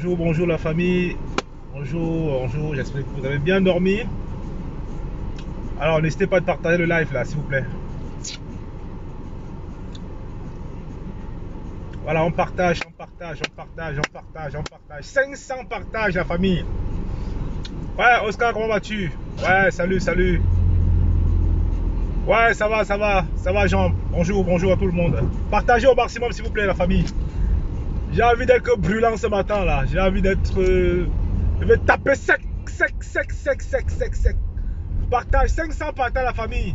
Bonjour, bonjour la famille. Bonjour, bonjour. J'espère que vous avez bien dormi. Alors, n'hésitez pas de partager le live là, s'il vous plaît. Voilà, on partage, on partage, on partage, on partage, on partage. 500 partages, la famille. Ouais, Oscar, comment vas-tu? Ouais, salut, salut. Ouais, ça va, ça va, ça va, Jean. Bonjour, bonjour à tout le monde. Partagez au maximum, s'il vous plaît, la famille. J'ai envie d'être brûlant ce matin là. J'ai envie d'être. Euh, je vais taper sec, sec, sec, sec, sec, sec, sec. Partage 500 partages la famille.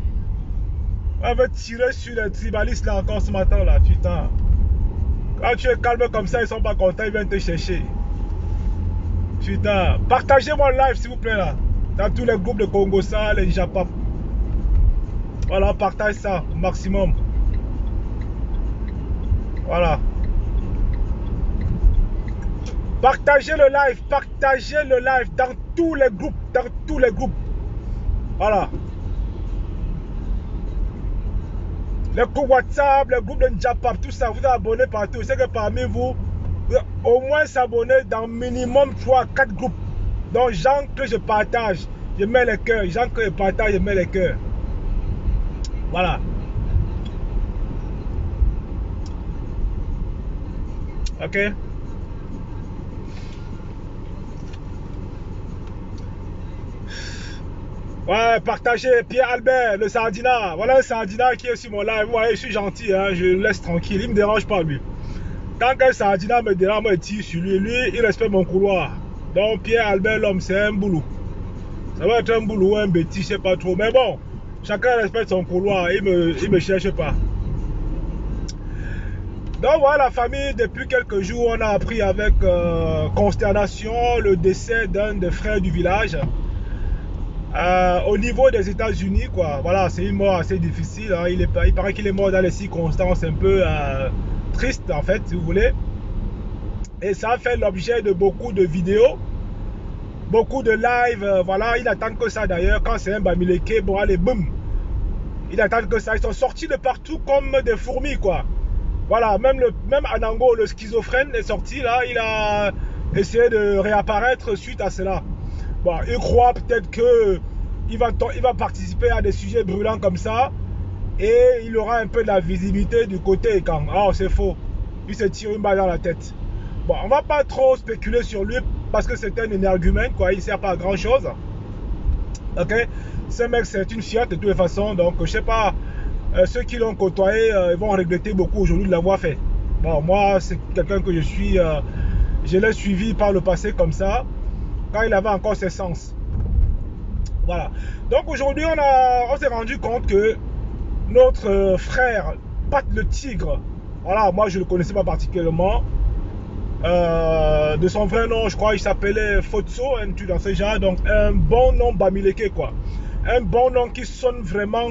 On va tirer sur les tribalistes là encore ce matin là, putain. Quand tu es calme comme ça, ils sont pas contents, ils viennent te chercher. Putain, partagez mon live s'il vous plaît là. Dans tous les groupes de Congo, ça, les Japap. Voilà, partage ça au maximum. Voilà. Partagez le live, partagez le live dans tous les groupes, dans tous les groupes. Voilà. Les groupes WhatsApp, les groupes de Njapap, tout ça, vous abonnés partout. C'est que parmi vous, au moins s'abonner dans minimum 3 4 groupes. Donc, gens que je partage, je mets les cœurs. Gens que je partage, je mets les cœurs. Voilà. Ok? Ouais, partagez Pierre Albert, le Sardina. Voilà un Sardina qui est sur mon live. Voyez, je suis gentil, hein, je le laisse tranquille. Il ne me dérange pas, lui. Quand un Sardina me dérange, je tire sur lui. Lui, il respecte mon couloir. Donc, Pierre Albert, l'homme, c'est un boulot. Ça va être un boulot ou un bêtis, je sais pas trop. Mais bon, chacun respecte son couloir. Il me, me cherche pas. Donc voilà la famille, depuis quelques jours, on a appris avec euh, consternation le décès d'un des frères du village. Euh, au niveau des États-Unis, quoi, voilà, c'est une mort assez difficile. Hein. Il, paraît qu'il est mort dans les circonstances un peu euh, tristes, en fait, si vous voulez. Et ça a fait l'objet de beaucoup de vidéos, beaucoup de lives. Euh, voilà, il attend que ça d'ailleurs. Quand c'est un Bamileke, bon, allez, boum. Il attend que ça. Ils sont sortis de partout comme des fourmis, quoi. Voilà, même, le, même Anango, le schizophrène, est sorti là. Il a essayé de réapparaître suite à cela. Il croit peut-être que il va, participer à des sujets brûlants comme ça et il aura un peu de la visibilité du côté quand oh c'est faux. Il se tire une balle dans la tête. Bon on va pas trop spéculer sur lui parce que c'est un énergumène quoi. Il sert pas à grand chose ok? Ce mec c'est une fierté de toutes les façons donc je sais pas euh, ceux qui l'ont côtoyé euh, ils vont regretter beaucoup aujourd'hui de l'avoir fait. Bon moi c'est quelqu'un que je suis euh, je l'ai suivi par le passé comme ça quand il avait encore ses sens. Voilà. Donc aujourd'hui, on, on s'est rendu compte que notre euh, frère, Pat le Tigre, voilà, moi je ne le connaissais pas particulièrement. Euh, de son vrai nom, je crois, il s'appelait Fotso, un truc dans ce genre. Donc un bon nom Bamileke, quoi. Un bon nom qui sonne vraiment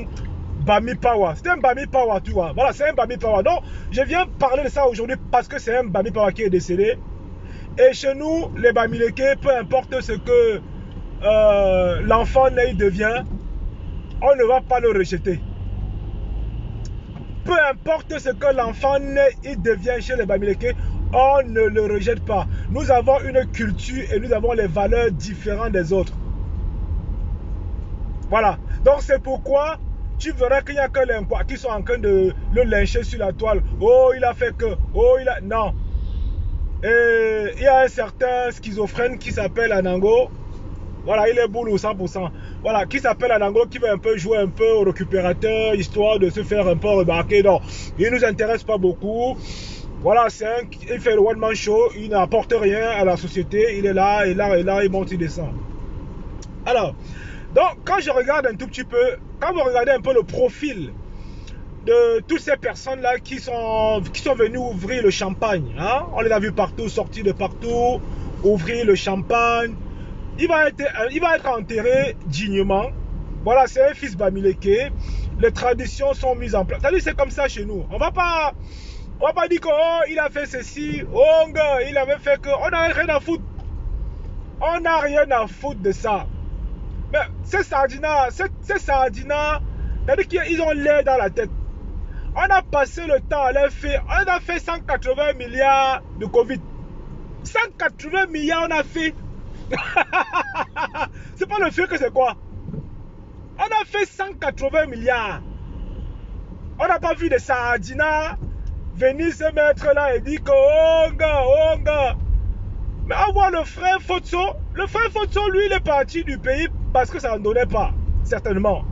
Bami Power. C'est un Bami Power, tu vois. Voilà, c'est un Bami Power. Donc, je viens parler de ça aujourd'hui parce que c'est un Bami Power qui est décédé. Et chez nous, les Bamileke, peu importe ce que euh, l'enfant né devient, on ne va pas le rejeter. Peu importe ce que l'enfant né il devient chez les Bamileke, on ne le rejette pas. Nous avons une culture et nous avons les valeurs différentes des autres. Voilà. Donc c'est pourquoi tu verras qu'il n'y a que les qui sont en train de le lyncher sur la toile. Oh, il a fait que. Oh, il a. Non. Et il y a un certain schizophrène qui s'appelle Anango. Voilà, il est boulot 100%. Voilà, qui s'appelle Anango, qui veut un peu jouer un peu au récupérateur, histoire de se faire un peu remarquer. Donc, il ne nous intéresse pas beaucoup. Voilà, c'est un, il fait le one-man show, il n'apporte rien à la société. Il est là, et là, et là, il monte, il descend. Alors, donc, quand je regarde un tout petit peu, quand vous regardez un peu le profil de toutes ces personnes-là qui sont, qui sont venues ouvrir le champagne. Hein? On les a vus partout, sortis de partout, ouvrir le champagne. Il va être, il va être enterré dignement. Voilà, c'est un fils Bamileke. Les traditions sont mises en place. C'est comme ça chez nous. On va pas, on va pas dire que oh, il a fait ceci, oh, il avait fait que. On n'a rien à foutre. On n'a rien à foutre de ça. Mais ces sardina, ces sardina, c'est-à-dire qu'ils ont l'air dans la tête. On a passé le temps à leur. On a fait 180 milliards de Covid. 180 milliards, on a fait. c'est pas le fait que c'est quoi? On a fait 180 milliards. On n'a pas vu de Sardina venir se mettre là et dire que oh gars, oh. Mais on voit le frère Fotso. Le frère Fotso, lui, il est parti du pays parce que ça n'en donnait pas, certainement.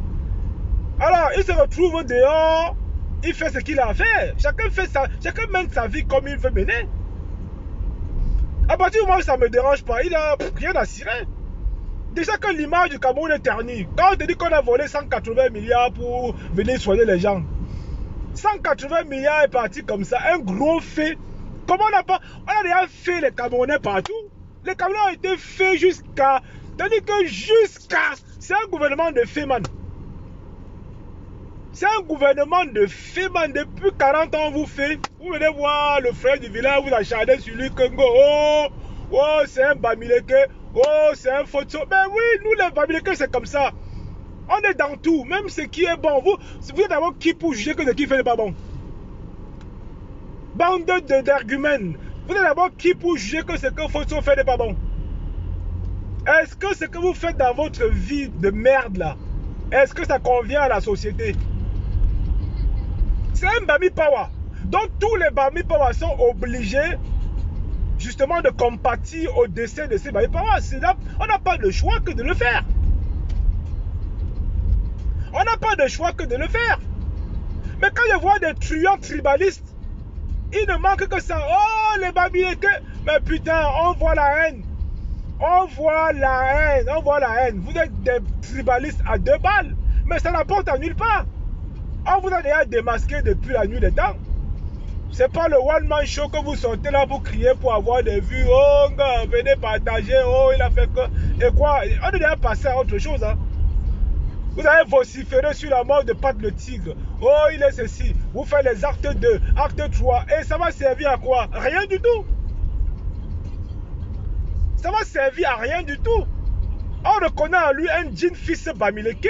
Alors, il se retrouve dehors, il fait ce qu'il a à faire. Chacun, fait chacun mène sa vie comme il veut mener. À partir du moment où ça ne me dérange pas, il n'a rien à cirer. Déjà que l'image du Cameroun est ternie. Quand on te dit qu'on a volé 180 milliards pour venir soigner les gens, 180 milliards est parti comme ça, un gros fait. Comment on n'a pas. On a déjà fait les Camerounais partout. Les Camerounais ont été faits jusqu'à. C'est-à-dire que jusqu'à. C'est un gouvernement de fait, man. C'est un gouvernement de fait, man. Depuis 40 ans, vous fait. Vous venez voir le frère du village, vous acharnez sur lui, Congo. Oh, oh, c'est un Bamileke. Oh, c'est un photo. Mais oui, nous, les Bamileke, c'est comme ça. On est dans tout, même ce qui est bon. Vous, vous êtes d'abord qui pour juger que ce qui fait pas bon? Bande d'arguments. Vous êtes d'abord qui pour juger que ce que photo fait n'est pas bon? Est-ce que ce que vous faites dans votre vie de merde là, est-ce que ça convient à la société? C'est un Bami Power. Donc tous les Bami Power sont obligés justement de compatir au décès de ces Bami Power. On n'a pas le choix que de le faire. On n'a pas de choix que de le faire. Mais quand je vois des truands tribalistes, il ne manque que ça. Oh, les que Mais putain, on voit la haine. On voit la haine. On voit la haine. Vous êtes des tribalistes à deux balles. Mais ça n'apporte à nulle part. On vous a déjà démasqué depuis la nuit des temps. C'est pas le one-man show que vous sortez là pour crier pour avoir des vues. Oh, venez partager. Oh, il a fait que. Et quoi? On est déjà passé à autre chose. Hein. Vous avez vociféré sur la mort de Pat le Tigre. Oh, il est ceci. Vous faites les actes 2, acte 3. Et ça va servir à quoi? Rien du tout. Ça va servir à rien du tout. On reconnaît en lui un djinn fils Bamileke.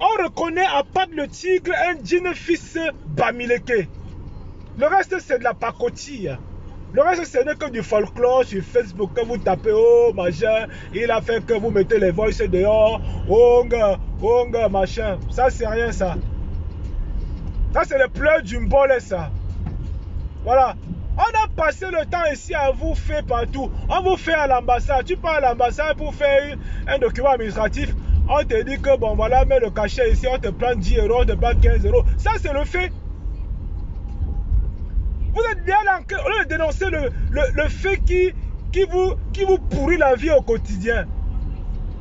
On reconnaît à Pat le Tigre un djinn fils Bamileke. Le reste, c'est de la pacotille. Le reste, ce n'est que du folklore sur Facebook que vous tapez, oh machin, il a fait que vous mettez les voices dehors, oh gars, machin. Ça, c'est rien, ça. Ça, c'est le pleurs du bol, ça. Voilà. On a passé le temps ici à vous faire partout. On vous fait à l'ambassade. Tu pars à l'ambassade pour faire un document administratif. On te dit que bon, voilà, mets le cachet ici, on te prend 10 euros, on te prend 15 euros. Ça, c'est le fait. Vous êtes bien là, de dénoncer le, le, fait qui, qui, vous, qui vous pourrit la vie au quotidien.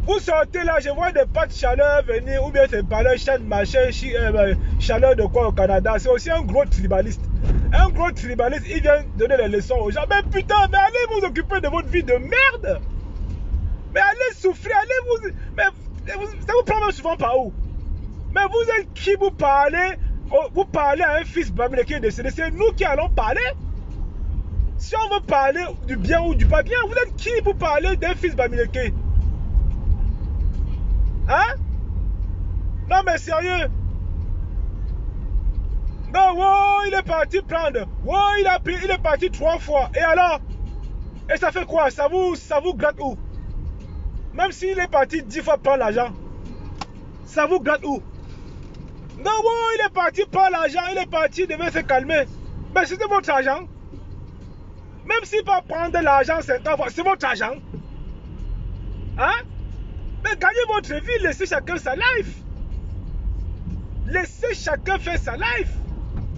Vous sortez là, je vois des pâtes chaleur venir, ou bien c'est parler de machin, euh, ben, chaleur de quoi au Canada. C'est aussi un gros tribaliste. Un gros tribaliste, il vient donner les leçons aux gens. Mais putain, mais allez vous occuper de votre vie de merde. Mais allez souffrir, allez vous. Mais ça vous prend même souvent par où? Mais vous êtes qui? Vous parlez Oh, vous parlez à un fils Babylone qui est décédé, c'est nous qui allons parler. Si on veut parler du bien ou du pas bien, vous êtes qui pour parler d'un fils Bamileke Hein? Non mais sérieux. Non, wow, il est parti prendre. Wow, il, a il est parti trois fois. Et alors? Et ça fait quoi? Ça vous, ça vous gratte où? Même s'il est parti dix fois prendre l'argent, ça vous gratte où? Non, bon, il est parti par l'argent, il est parti, il devait se calmer. Mais c'était votre argent. Même s'il va prendre l'argent 50 fois, c'est votre argent. Hein? Mais gagnez votre vie, laissez chacun sa life. Laissez chacun faire sa life.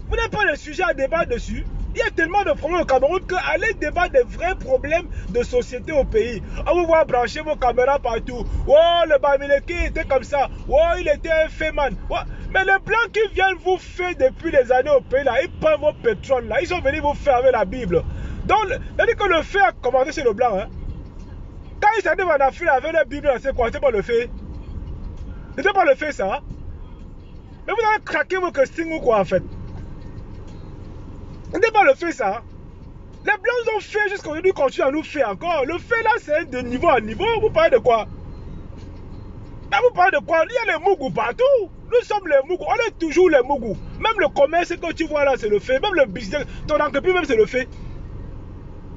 Vous n'avez pas le sujet à débattre dessus. Il y a tellement de problèmes au Cameroun que allez débattre des vrais problèmes de société au pays. On vous voit brancher vos caméras partout. Oh, le Bamileki était comme ça. Oh, il était un féman. Mais les blancs qui viennent vous faire depuis des années au pays, là, ils prennent vos pétroles, là. Ils sont venus vous faire avec la Bible. Donc, c'est-à-dire que le fait a commencé chez le blanc. Hein. Quand ils arrivent en Afrique avec la Bible, c'est quoi? C'est pas le fait. C'était pas le fait, ça. Mais vous avez craqué vos castings ou quoi, en fait? On n'est pas le fait ça. Les blancs ont fait jusqu'à aujourd'hui, continuent à nous faire encore. Le fait là, c'est de niveau à niveau. Vous parlez de quoi? Vous parlez de quoi? Il y a les Mougou partout. Nous sommes les Mougou. On est toujours les Mougou. Même le commerce que tu vois là, c'est le fait. Même le business, ton entreprise, même c'est le fait.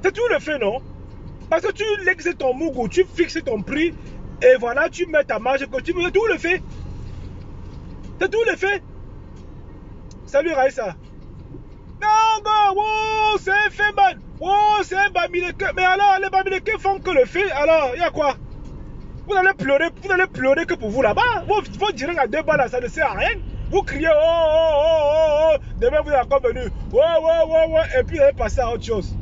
C'est tout le fait, non? Parce que tu lègues ton mougou, tu fixes ton prix, et voilà, tu mets ta marge que tu veux. Tout le fait. C'est tout le fait. Salut Raïssa. Wow, c'est un fait, man. Wow, c'est un bamileke. Mais alors, les bamileke font que le fait. Alors, il y a quoi? Vous allez pleurer, vous allez pleurer que pour vous là-bas. Vos, vos direct à deux balles, ça ne sert à rien. Vous criez, oh, oh, oh, oh, oh. Demain, vous êtes encore venu. Oh, oh, oh, oh. Et puis, vous allez passer à autre chose.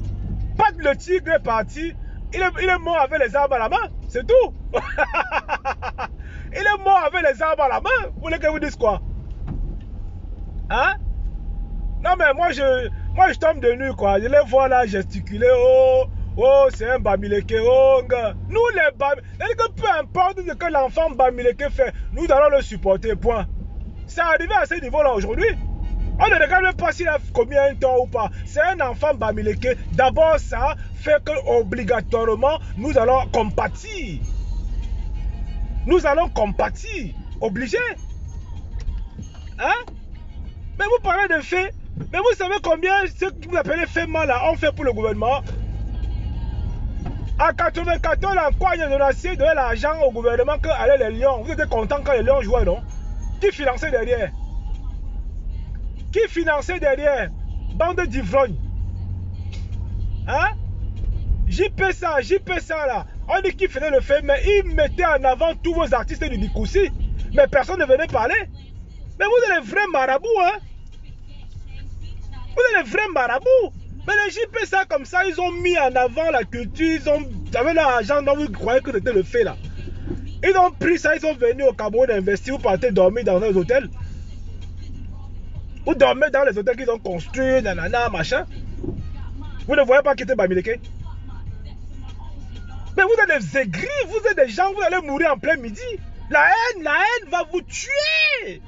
Pas le tigre est parti. Il est, il est mort avec les armes à la main. C'est tout. il est mort avec les armes à la main. Vous voulez que vous dise quoi? Hein? Non, mais moi, je, moi, je tombe de nuit, quoi. Je les vois là gesticuler. Oh, oh, c'est un Bamileke. Oh. Nous, les Bamileke. Que peu importe ce que l'enfant Bamileke fait, nous allons le supporter, point. C'est arrivé à ce niveau-là aujourd'hui. On ne regarde même pas s'il a commis un tort ou pas. C'est un enfant Bamileke. D'abord, ça fait que obligatoirement, nous allons compatir. Nous allons compatir. Obligé. Hein? Mais vous parlez de faits. Mais vous savez combien ce que vous appelez faits mal là, on fait pour le gouvernement En 94, la Kwame de donnait l'argent au gouvernement que allaient les lions. Vous étiez content quand les lions jouaient, non? Qui finançait derrière? Qui finançait derrière? Bande d'ivrognes. Hein? JP ça, JP ça là. On dit qu'il faisait le fait, mais il mettait en avant tous vos artistes du Bikoussi. Mais personne ne venait parler. Mais vous êtes les vrais marabouts, hein? Vous êtes les vrais marabouts. Mais les JP ça comme ça, ils ont mis en avant la culture, ils ont... Avec l'argent dont vous croyez que c'était le fait là. Ils ont pris ça, ils sont venus au Cameroun investir, vous partez dormir dans les hôtels. Vous dormez dans les hôtels qu'ils ont construits, nanana, machin. Vous ne voyez pas quitter Bamileke? Mais vous êtes des aigris, vous êtes des gens, vous allez mourir en plein midi. La haine, la haine va vous tuer.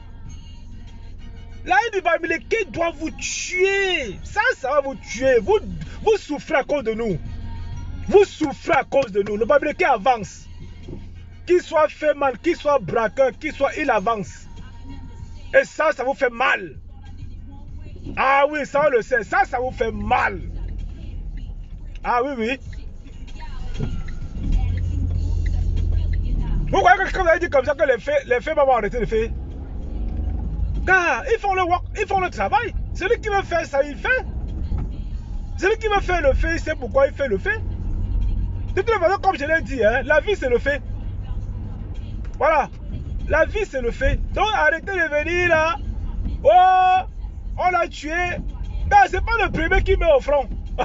La haine du Bamileke doit vous tuer. Ça, ça va vous tuer. Vous, vous souffrez à cause de nous. Vous souffrez à cause de nous. Le Bamileke avance. Qu'il soit fait mal, qu'il soit braqueur, qu'il soit, il avance. Et ça, ça vous fait mal. Ah oui, ça on le sait. Ça, ça vous fait mal. Ah oui, oui. Vous croyez que quand vous avez dit comme ça que les faits, les faits vont arrêter de faire Ils font le work, ils font le travail. Celui qui veut faire ça, il fait. Celui qui veut faire le fait, il sait pourquoi il fait le fait. De toute façon, comme je l'ai dit, hein, la vie c'est le fait. Voilà. La vie c'est le fait. Donc arrêtez de venir là. Oh, on l'a tué. Car c'est pas le premier qui met au front.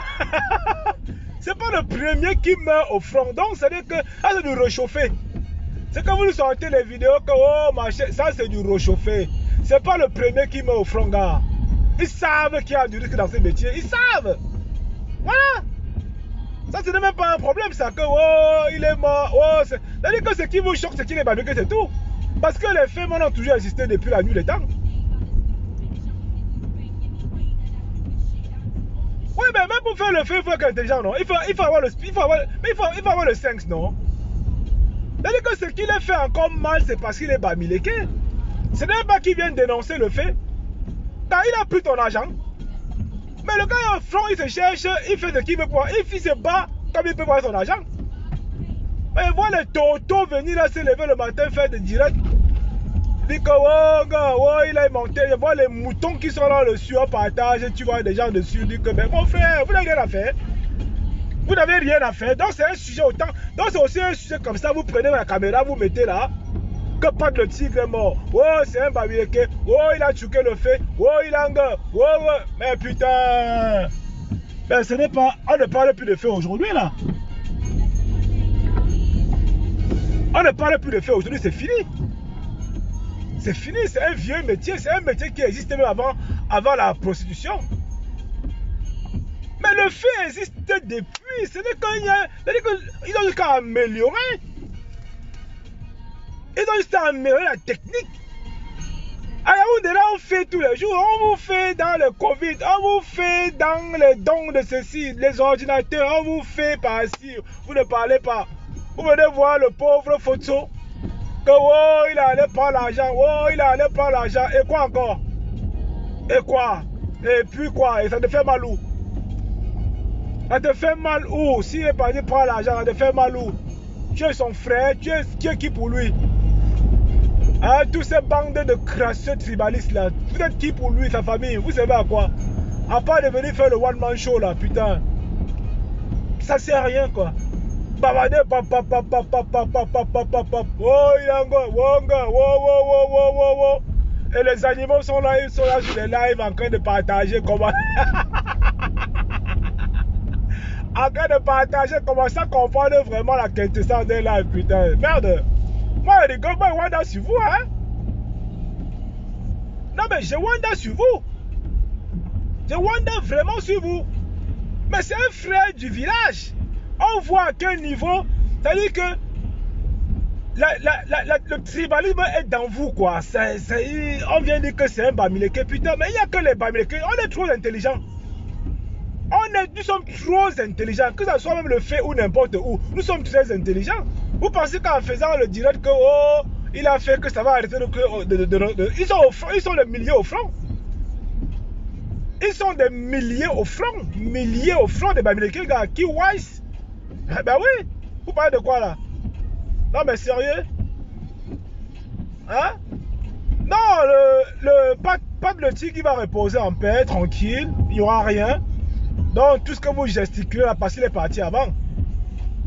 c'est pas le premier qui meurt au front. Donc, c'est dire que ça, c'est du réchauffé. C'est quand vous sortez les vidéos que, oh, machin, ça, c'est du réchauffé. C'est pas le premier qui meurt au front, gars. Ils savent qu'il y a du risque dans ce métier. Ils savent. Voilà. Ça, ce n'est même pas un problème, ça, que, oh, il est mort. Oh, c'est-à-dire que ce qui vous choque, c'est qu'il est que c'est tout. Parce que les faits ont toujours existé depuis la nuit des temps. Oui, mais même pour faire le feu, il faut être intelligent, non? Il faut, il faut avoir le il faut avoir, il faut, il faut avoir le sens, non? C'est-à-dire que ce qu'il a fait encore mal, c'est parce qu'il est bamileke. Ce n'est pas qu'il vient dénoncer le fait. Il a pris ton argent. Mais le gars est au front, il se cherche, il fait ce qu'il veut pouvoir. Il se bat comme il peut voir son argent. Mais voit les totos venir là se lever le matin, faire des directs dit que oh, oh, il a monté. Je vois les moutons qui sont là dessus en partage. Tu vois des gens dessus. Dit que, mais mon frère, vous n'avez rien à faire. Vous n'avez rien à faire. Donc c'est un sujet autant. Donc c'est aussi un sujet comme ça. Vous prenez la caméra, vous mettez là. Que pas de le tigre est mort. Oh, c'est un babileke. Oh, il a tué le fait. Oh, il a un gars. Oh, oh. Mais putain. Mais ce n'est pas. On ne parle plus de fait aujourd'hui là. On ne parle plus de fait aujourd'hui, c'est fini. C'est fini, c'est un vieux métier, c'est un métier qui existait même avant, avant la prostitution. Mais le fait existe depuis, c'est quand il y a. Ils ont jusqu'à améliorer. Ils ont juste à améliorer la technique. À Yaoundé, là, on fait tous les jours. On vous fait dans le Covid, on vous fait dans les dons de ceci, les ordinateurs, on vous fait par-ci. Vous ne parlez pas. Vous venez voir le pauvre photo oh, il allait prendre l'argent, oh, il allait prendre l'argent, et quoi encore? Et quoi? Et puis quoi? Et ça te fait mal où? Ça te fait mal où? Si est parti prendre l'argent, ça te fait mal où? Tu es son frère, tu es, tu es qui pour lui? Hein, tous ces bandes de crasseux tribalistes là, vous êtes qui pour lui, sa famille Vous savez à quoi À part de venir faire le one-man show là, putain. Ça sert à rien quoi. Papa, papa. Oh, Yango, Wonga, wow, wow, wow, wow, wow, wow. Et les animaux sont là, ils sont là sur les lives en train de partager comment. en train de partager comment ça comprendre vraiment la quintessence des lives, putain. Merde. Rigole, moi, je wonder sur vous, hein. Non, mais je wonder sur vous. Je wonder vraiment sur vous. Mais c'est un frère du village. On voit à quel niveau. C'est-à-dire que le tribalisme est dans vous, quoi. on vient dire que c'est un Bamileke. Putain, mais il n'y a que les Bamileke. On est trop intelligents. On est, nous sommes trop intelligents, que ce soit même le fait ou n'importe où. Nous sommes très intelligents. Vous pensez qu'en faisant le direct que oh, il a fait que ça va arrêter de, de, ils, sont ils sont des milliers au front. Ils sont des milliers au front. Milliers au front de Bamileke, gars. Qui wise eh Ben oui. Vous parlez de quoi là? Non mais sérieux? Hein? Non, le, le pas, de le tigre qui va reposer en paix, tranquille. Il n'y aura rien. Donc tout ce que vous gesticulez là, parce est parti avant.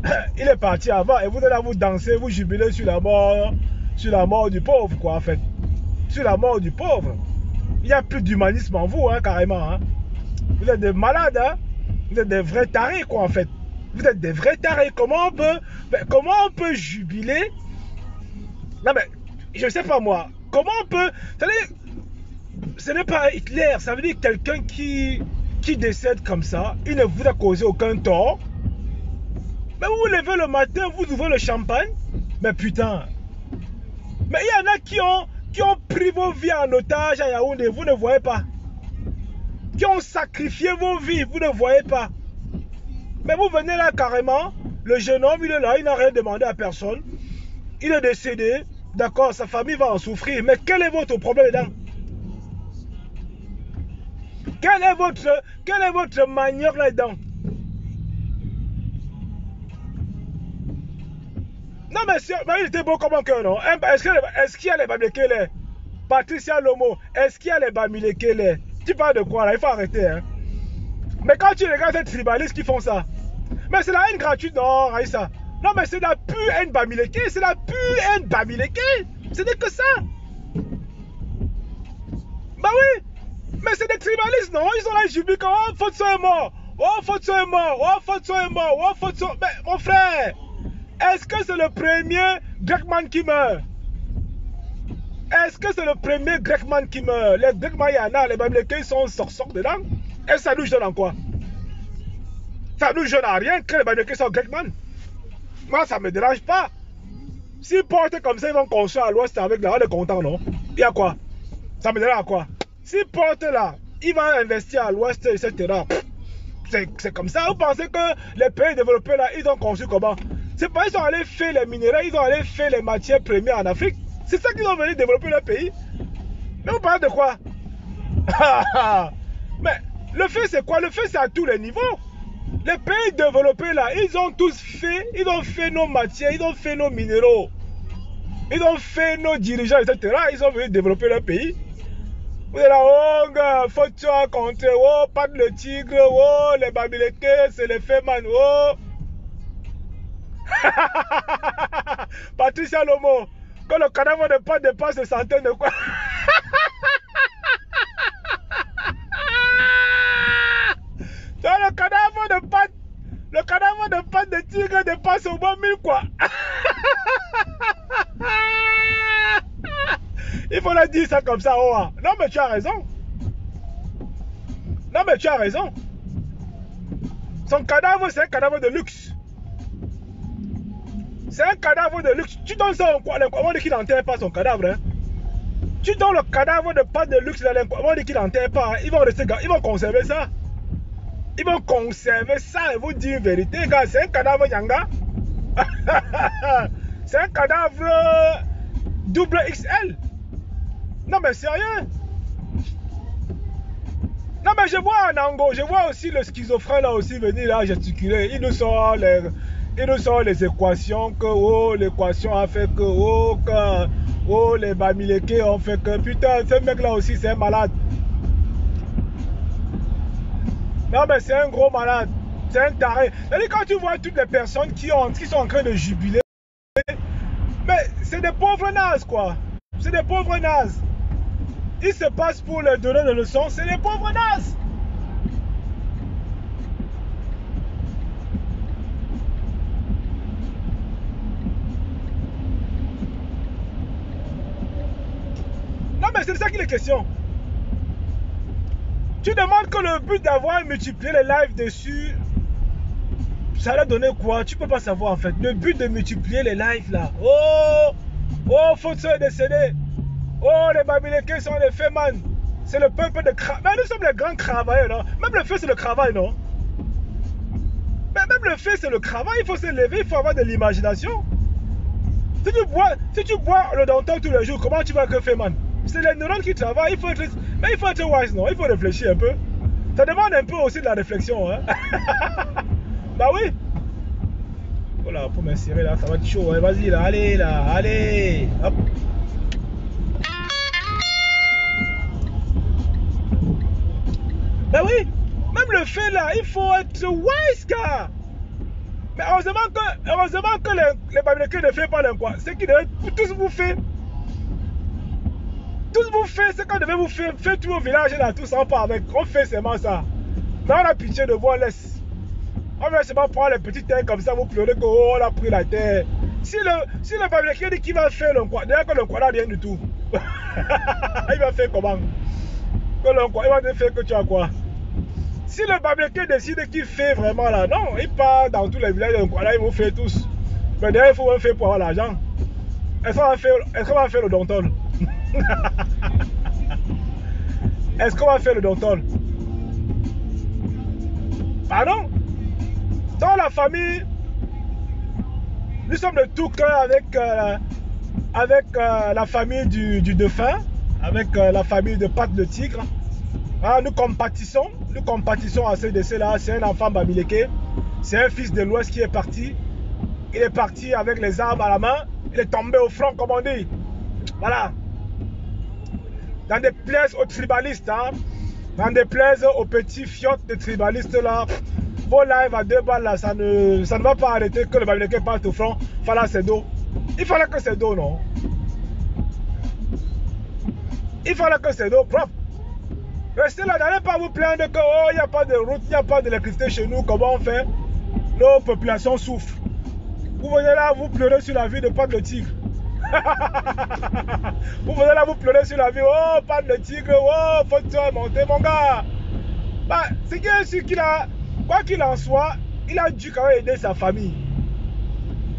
il est parti avant et vous allez vous danser, vous jubiler sur la mort, sur la mort du pauvre, quoi, en fait. Sur la mort du pauvre. Il n'y a plus d'humanisme en vous, hein, carrément. Hein. Vous êtes des malades, hein. Vous êtes des vrais tarés, quoi, en fait. Vous êtes des vrais tarés. Comment on peut, comment on peut jubiler? Non, mais, je ne sais pas moi. Comment on peut. Ce n'est pas Hitler, ça veut dire quelqu'un qui, qui décède comme ça, il ne vous a causé aucun tort. Mais vous vous levez le matin, vous ouvrez le champagne. Mais putain. Mais il y en a qui ont, qui ont pris vos vies en otage à Yaoundé, vous ne voyez pas. Qui ont sacrifié vos vies, vous ne voyez pas. Mais vous venez là carrément, le jeune homme, il est là, il n'a rien demandé à personne. Il est décédé, d'accord, sa famille va en souffrir. Mais quel est votre problème quelle est votre, quelle est votre manière là-dedans? Non, mais, il était beau comme un cœur, non Est-ce qu'il y a les Bamilekele Patricia Lomo, est-ce qu'il y a les Bamilekele Tu parles de quoi là? Il faut arrêter. Hein? Mais quand tu regardes ces tribalistes qui font ça, mais c'est la haine gratuite, non, Raïssa? Non, mais c'est la pure haine Bamileke, c'est la pure haine Bamileke. Ce n'est que ça. Bah oui. Mais c'est des tribalistes, non? Ils là, ils jubilent comme Oh, Fotso est mort. Oh, Fotso est mort. Oh, Fotso est mort. Oh, Fotso. Mais mon frère, est-ce que c'est le premier Grekman qui meurt? Est-ce que c'est le premier Grekman qui meurt? Les Grekman, il y en a, les Bamilekés sont sortent dedans. Et ça nous gêne en quoi? Ça nous gêne à rien que les Bamilekés sont Grekman. Moi, ça ne me dérange pas. S'ils portent comme ça, ils vont construire à l'ouest avec là, on est content, non? Il y a quoi? Ça me dérange à quoi? Si porte là, il va investir à l'ouest, etc. C'est comme ça. Vous pensez que les pays développés là, ils ont construit comment? C'est pas ils ont allé faire les minéraux, ils ont allé faire les matières premières en Afrique. C'est ça qu'ils ont venu développer leur pays. Mais vous parlez de quoi? Mais le fait c'est quoi? Le fait c'est à tous les niveaux. Les pays développés là, ils ont tous fait, ils ont fait nos matières, ils ont fait nos minéraux. Ils ont fait nos dirigeants, etc. Ils ont venu développer leur pays. Vous êtes là, oh, gars, faut tu raconter, oh, pas le tigre, oh, les babilekés, c'est les man, oh. Patricia Lomo, quand le cadavre de pas dépasse de centaines de quoi? Le cadavre de pâte, le cadavre de pâte de tigre dépasse au moins 1000 quoi. Il faut le dire ça comme ça, oh. Ah. Non mais tu as raison. Non mais tu as raison. Son cadavre c'est un cadavre de luxe. C'est un cadavre de luxe. Tu donnes ça en quoi? On dit qu'il n'enterre pas son cadavre. Hein? Tu donnes le cadavre de pas de luxe On dit qu'il n'enterre pas. Hein? Ils vont rester, ils vont conserver ça. Ils vont conserver ça et vous dire une vérité. C'est un cadavre Yanga. c'est un cadavre double XL. Non, mais sérieux? Non, mais je vois en Ango, je vois aussi le schizophrène là aussi venir là gesticuler. Il nous sort les, il nous sort les équations que oh, l'équation a fait que oh, que, oh les Bamileke ont fait que putain, ce mec là aussi c'est un malade. Non, mais c'est un gros malade. C'est un taré. cest quand tu vois toutes les personnes qui, ont, qui sont en train de jubiler, mais c'est des pauvres nazes, quoi. C'est des pauvres nazes. Ils se passent pour leur donner des leçons, c'est des pauvres nazes. Mais c'est de ça qu'il est question. Tu demandes que le but d'avoir multiplié les lives dessus, ça va donner quoi? Tu peux pas savoir en fait. Le but de multiplier les lives là. Oh Oh, faut se décéder. Oh, les Babyloniens sont les fémans. C'est le peuple de Mais nous sommes les grands travailleurs, non Même le feu, c'est le travail, non? Mais même le feu, c'est le travail. Il faut se lever, il faut avoir de l'imagination. Si tu bois, si tu bois le dental tous les jours, comment tu vas que féman C'est les neurones qui travaillent. Il faut être, mais il faut être wise, non? Il faut réfléchir un peu. Ça demande un peu aussi de la réflexion, hein? Bah oui. Voilà, pour m'insérer là, ça va être chaud. Hein. Vas-y là, allez là, allez. Hop. Bah oui, même le fait là, il faut être wise, gars. Mais heureusement que, heureusement que les, les ne font pas quoi. C'est qu'ils devaient tous vous. Tous vous faire ce qu'on devait vous faire. Faites tout au village là, tous en pas avec. On fait seulement ça. Dans la pitié de vous, laisse. On va seulement prendre les petites terres comme ça, vous pleurez que oh, on a pris la terre. Si le, si le dit qu'il va faire le quoi, d'ailleurs que le quoi n'a rien du tout. il va faire comment? Le il va faire que tu as quoi? Si le fabricant décide qu'il fait vraiment là, non, il part dans tous les villages de là, ils vont faire tous. Mais d'ailleurs, il faut un faire pour avoir l'argent. Est-ce qu'on va faire, le dontol Est-ce qu'on va faire le dontol Pardon? Dans la famille, nous sommes de tout cœur avec, euh, avec euh, la famille du, défunt, avec euh, la famille de Pâte de Tigre. Ah, nous compatissons, nous compatissons à ce décès-là. C'est un enfant Bamileke, c'est un fils de l'Ouest qui est parti. Il est parti avec les armes à la main, il est tombé au front, comme on dit. Voilà. Dans des plaies aux tribalistes, hein. dans des plaies aux petits fiottes de tribalistes là vos live à deux balles là, ça ne, ça ne va pas arrêter que le Bamileke parte au front. Fallait c'est dos. Il fallait que c'est dos, non? Il fallait que c'est dos propre. Restez là, n'allez pas vous plaindre que oh, il n'y a pas de route, il n'y a pas d'électricité chez nous, comment on fait? Nos populations souffrent. Vous venez là, vous pleurez sur la vie de pas de tigre. Vous venez là, vous pleurez sur la vie, oh, pas de tigre, oh, faut-tu monter, mon gars. Bah, c'est sûr qu'il a Quoi qu'il en soit, il a dû quand même aider sa famille.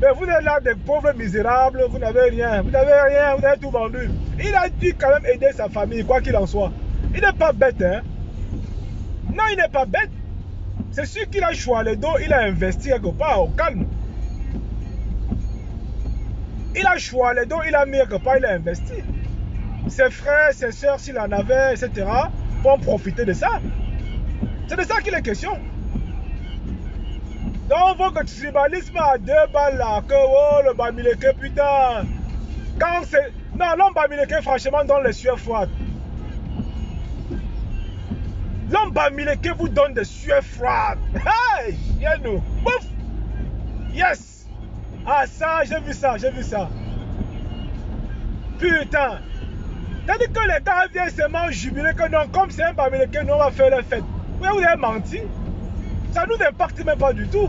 Mais vous êtes là des pauvres misérables, vous n'avez rien, vous n'avez rien, vous avez tout vendu. Il a dû quand même aider sa famille, quoi qu'il en soit. Il n'est pas bête, hein. Non, il n'est pas bête. C'est sûr qu'il a choisi le dos, il a investi quelque part au calme. Il a choisi le dos, il a mis quelque part, il a investi. Ses frères, ses soeurs, s'il en avait, etc., vont profiter de ça. C'est de ça qu'il est question. Donc, votre tribalisme à deux balles là, que oh, le Bamileke, putain. Quand c'est. Non, l'homme Bamileke, franchement, donne les sueurs froides. L'homme Bamileke vous donne des sueurs froides. Hey, viens nous. Bouf. Yes. Ah, ça, j'ai vu ça, j'ai vu ça. Putain. Tandis que les gars viennent seulement jubiler que non, comme c'est un nous on va faire la fête. Vous avez menti. Ça nous impacte même pas du tout.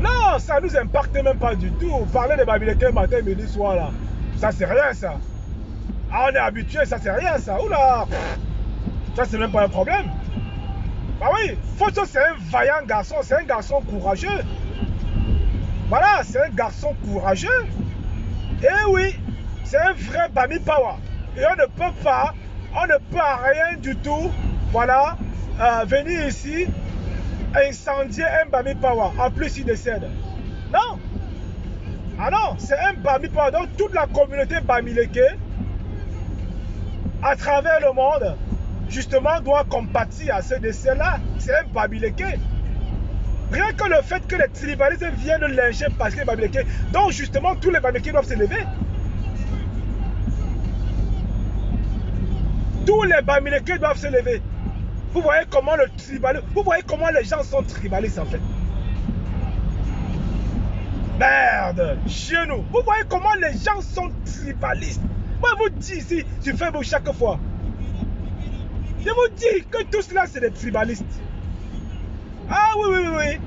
Non, ça nous impacte même pas du tout. Parler des Babyloniens matin, midi, soir là. Ça c'est rien ça. Ah, on est habitué, ça c'est rien ça. Oula Ça c'est même pas un problème. Bah oui, Foto c'est un vaillant garçon, c'est un garçon courageux. Voilà, c'est un garçon courageux. Et oui, c'est un vrai Bami Power. Et on ne peut pas on ne peut rien du tout, voilà, euh, venir ici incendier un Bami Power. En plus, il décède. Non. Ah non, c'est un Bami Power. Donc, toute la communauté Bamileke à travers le monde, justement, doit compatir à ce décès-là. C'est un Babileke. Rien que le fait que les tribalistes viennent lyncher parce que les. Donc, justement, tous les Babileke doivent se lever. Tous les Bamileke doivent se lever. Vous voyez comment le tribalisme, vous voyez comment les gens sont tribalistes en fait. Merde, chez nous, vous voyez comment les gens sont tribalistes. Moi, je vous dis ici sur Facebook chaque fois. Je vous dis que tout cela, c'est des tribalistes. Ah oui, oui, oui.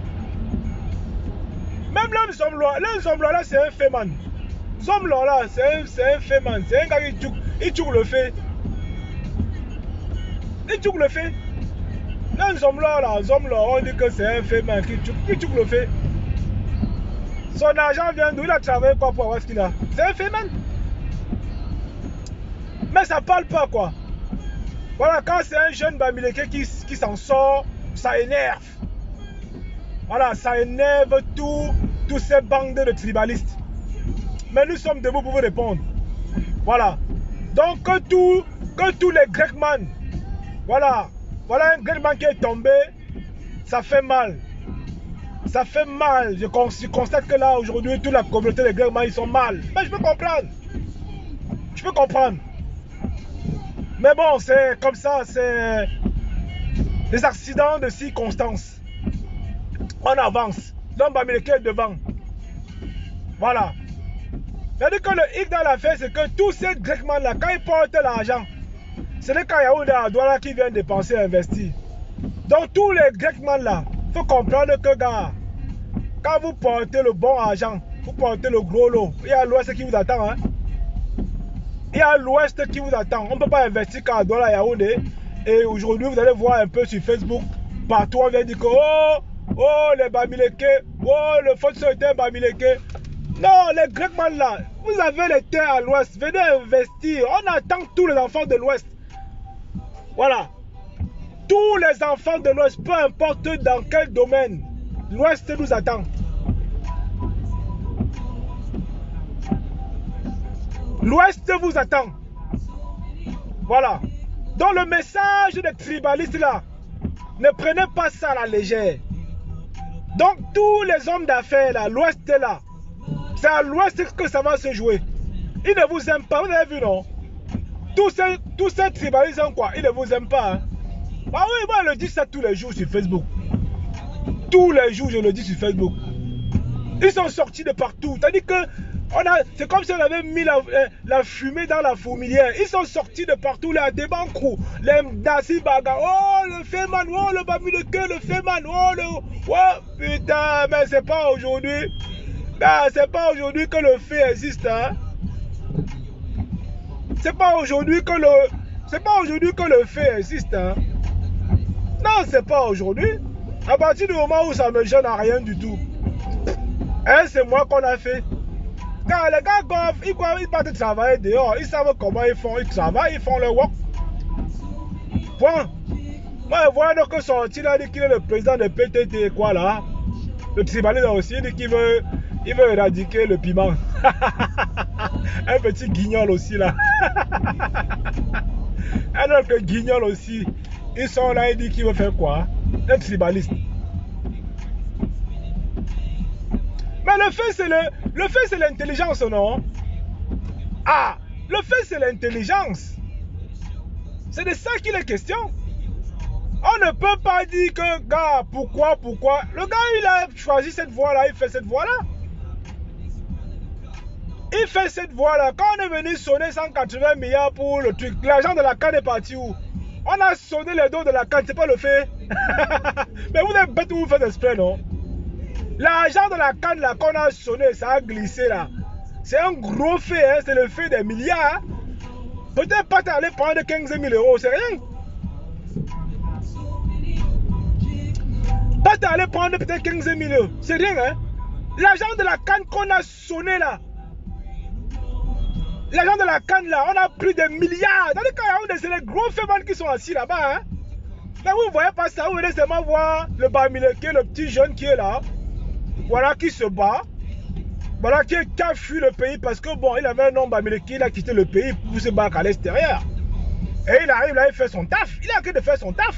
Même l'homme là, l'homme sommes là, c'est un fait man. Somme là, c'est un, un fait man. C'est un gars qui tchouk, il tchouk le fait. Il tchouk le fait. L'homme sommes là, là, on dit que c'est un fait man qui tchouk, il tchouk le fait. Son argent vient d'où? Il a travaillé quoi pour avoir ce qu'il a? C'est un fait man. Mais ça parle pas quoi. Voilà, quand c'est un jeune Bamileke qui, qui s'en sort, ça énerve. Voilà, ça énerve tous ces bandes de tribalistes. Mais nous sommes debout pour vous répondre. Voilà. Donc que, que tous les Grecman, voilà, voilà un Grecman qui est tombé, ça fait mal. Ça fait mal. Je, constate que là, aujourd'hui, toute la communauté des Grecman, ils sont mal. Mais je peux comprendre. Je peux comprendre. Mais bon, c'est comme ça, c'est des accidents de circonstances. On avance. L'homme américain devant. Voilà. C'est-à-dire que le hic dans l'affaire, c'est que tous ces Grecs-là, quand ils portent l'argent, c'est les Kayaouda Douala qui viennent dépenser et investir. Donc tous les Grecs-là, il faut comprendre que, gars, quand vous portez le bon argent, vous portez le gros lot, il y a l'Ouest qui vous attend. Hein? Il y a l'Ouest qui vous attend. On ne peut pas investir qu'à Douala Yaoundé. Et aujourd'hui, vous allez voir un peu sur Facebook, partout on vient dire que, oh, oh, les Bamileke, oh, le fond était Bamileke. Non, les Grecs là, vous avez les terres à l'ouest, venez investir. On attend tous les enfants de l'ouest. Voilà. Tous les enfants de l'ouest, peu importe dans quel domaine, l'ouest nous attend. L'ouest vous attend. Voilà. Dans le message des tribalistes là, ne prenez pas ça à la légère. Donc tous les hommes d'affaires là, l'ouest est là. C'est à l'ouest que ça va se jouer. Ils ne vous aiment pas, vous avez vu, non? Tous ces, tous ces tribalistes, quoi, ils ne vous aiment pas. Hein? Ah oui, moi je le dis ça tous les jours sur Facebook. Tous les jours, je le dis sur Facebook. Ils sont sortis de partout. C'est-à-dire que c'est comme si on avait mis la, euh, fumée dans la fourmilière. Ils sont sortis de partout, des banques, les Nasi Baga. Oh, le Feman, oh, le Bamileke, le Feman, oh, le. Oh, putain, mais c'est pas aujourd'hui. Ben, c'est pas aujourd'hui que le fait existe, hein. C'est pas aujourd'hui que le. C'est pas aujourd'hui que le fait existe, hein. Non, c'est pas aujourd'hui. À partir du moment où ça me gêne à rien du tout. Hein, c'est moi qu'on a fait. Les gars golf, ils, ils partent travailler dehors. Ils savent comment ils font. Ils travaillent, ils font leur work. Point. Moi, je vois donc que sorti là, dit qu'il est le président de PTT, quoi là. Le tribaliste aussi, dit qu'il veut il veut éradiquer le piment. un petit guignol aussi là. un autre guignol aussi. Ils sont là, il dit qu'il veut faire quoi? Un tribaliste. Mais le fait, c'est le, le fait, c'est l'intelligence, non? Ah, le fait, c'est l'intelligence. C'est de ça qu'il est question. On ne peut pas dire que, gars, pourquoi, pourquoi? Le gars, il a choisi cette voie-là, il fait cette voie-là. Il fait cette voie-là. Quand on est venu sonner 180 milliards pour le truc, l'argent de la canne est parti où? On a sonné les dos de la canne, c'est pas le fait. Mais vous êtes bête ou vous faites exprès, non? L'argent de la canne là qu'on a sonné, ça a glissé là. C'est un gros fait, hein? c'est le fait des milliards. Peut-être pas t'aller prendre 15 000 euros, c'est rien. Pas t'aller prendre peut-être 15 000 euros, c'est rien. Hein? L'argent de la canne qu'on a sonné là, L'argent de la canne là, on a plus de milliards. Dans le cas, c'est les gros femmes qui sont assis là-bas. Hein. Mais vous ne voyez pas ça, vous venez seulement voir le le petit jeune qui est là. Voilà, qui se bat. Voilà, qui, a fui le pays parce que bon, il avait un nom Bamileke, il a quitté le pays pour se battre à l'extérieur. Et il arrive là, il fait son taf. Il a que de faire son taf.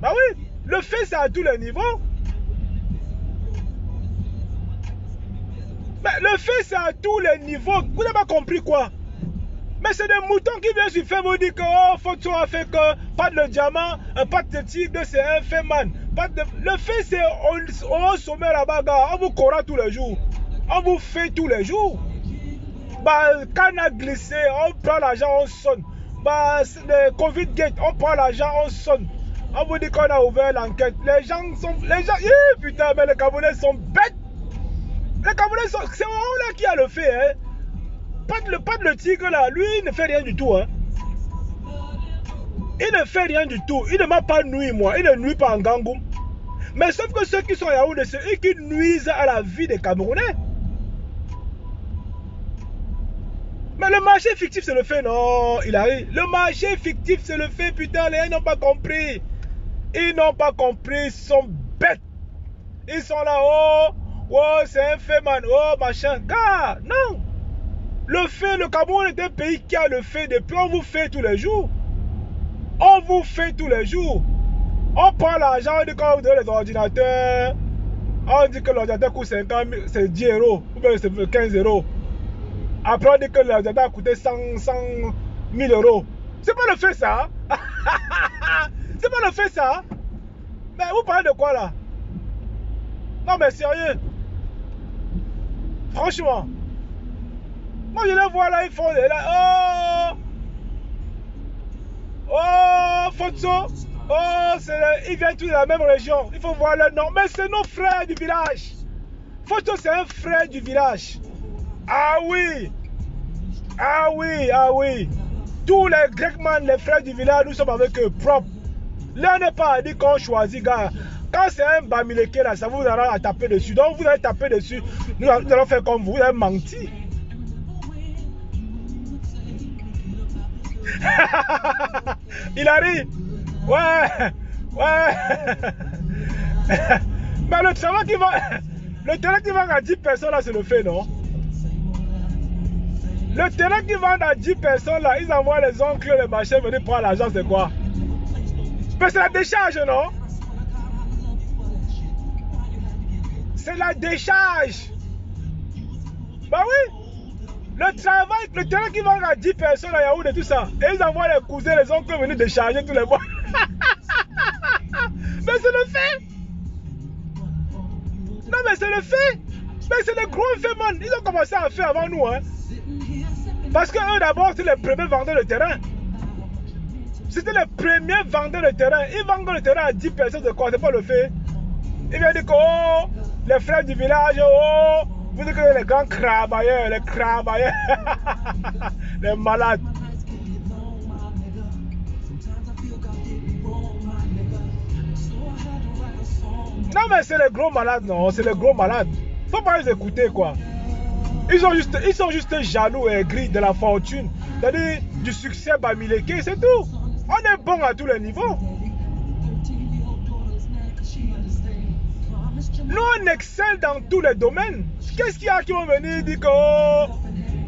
Bah oui, le fait c'est à tous les niveaux. Mais le fait c'est à tous les niveaux. Vous n'avez pas compris quoi? Mais c'est des moutons qui viennent sur vous dire que oh, Photo a fait que pas de diamant, pas de tigre, c'est un fait man. Le fait c'est au, sommet là-bas, on vous courra tous les jours. On vous fait tous les jours. Bah, on a glissé, on prend l'argent, on sonne. Bah, le Covid Gate, on prend l'argent, on sonne. On vous dit qu'on a ouvert l'enquête. Les gens sont. Les gens. putain, mais les Camerounais sont bêtes. Les Camerounais sont. C'est là qui a le fait, hein. Pas de, pas de le tigre là, lui, il ne fait rien du tout, hein. Il ne fait rien du tout. Il ne m'a pas nuit, moi. Il ne nuit pas en Gangoum. Mais sauf que ceux qui sont Yaoundé, c'est eux qui nuisent à la vie des Camerounais. Mais le marché fictif, c'est le fait, non, il arrive. Le marché fictif, c'est le fait, putain, les gens n'ont pas compris. Ils n'ont pas compris, ils sont bêtes. Ils sont là, oh, oh, c'est un fait, man, oh, machin. Gars, non. Le fait, le Cameroun est un pays qui a le fait depuis, on vous fait tous les jours. On vous fait tous les jours. On prend l'argent, on dit qu'on vous donne les ordinateurs. On dit que l'ordinateur coûte 50 000, c'est 10 euros, ou bien c'est 15 euros. Après, on dit que l'ordinateur a coûté 100, 100 000 euros. C'est pas le fait ça. c'est pas le fait ça. Mais vous parlez de quoi là? Non mais sérieux. Franchement. Moi je les vois là, ils font là. Oh Oh Fotso Oh ils viennent tous de la même région. Il faut voir leur nom. Mais c'est nos frères du village. Photo c'est un frère du village. Ah oui Ah oui, ah oui Tous les Grecs, les frères du village, nous sommes avec eux propres. Là n'est pas dit qu'on choisit, gars. Quand c'est un Bamileke là, ça vous aura à taper dessus. Donc vous allez taper dessus. Nous, allons faire comme vous, vous avez menti. Il arrive. Ouais. Ouais. Mais le travail qui va. Le terrain qui va à 10 personnes là, c'est le fait, non? Le terrain qui vend à 10 personnes là, ils envoient les oncles, les machins venir prendre l'argent, c'est quoi? Mais c'est la décharge, non? C'est la décharge. Bah oui. Le travail, le terrain qui vend à 10 personnes à Yaoundé, tout ça. Et ils envoient les cousins, les oncles venir décharger tous les mois. mais c'est le fait. Non, mais c'est le fait. Mais c'est le gros fait, man. Ils ont commencé à faire avant nous, hein. Parce que eux d'abord, c'est les premiers vendeurs de terrain. C'était les premiers vendeurs de terrain. Ils vendent le terrain à 10 personnes de quoi? C'est pas le fait. Ils viennent dire que oh, les frères du village, oh, vous que les grands cravailleurs, les cravailleurs, les malades. Non mais c'est les gros malades, non, c'est les gros malades. Faut pas les écouter quoi. Ils, ont juste, ils sont juste jaloux et gris de la fortune, c'est-à-dire du succès Bamileke, c'est tout. On est bon à tous les niveaux. Nous, on excelle dans tous les domaines. Qu'est-ce qu'il y a qui vont venir dire que oh,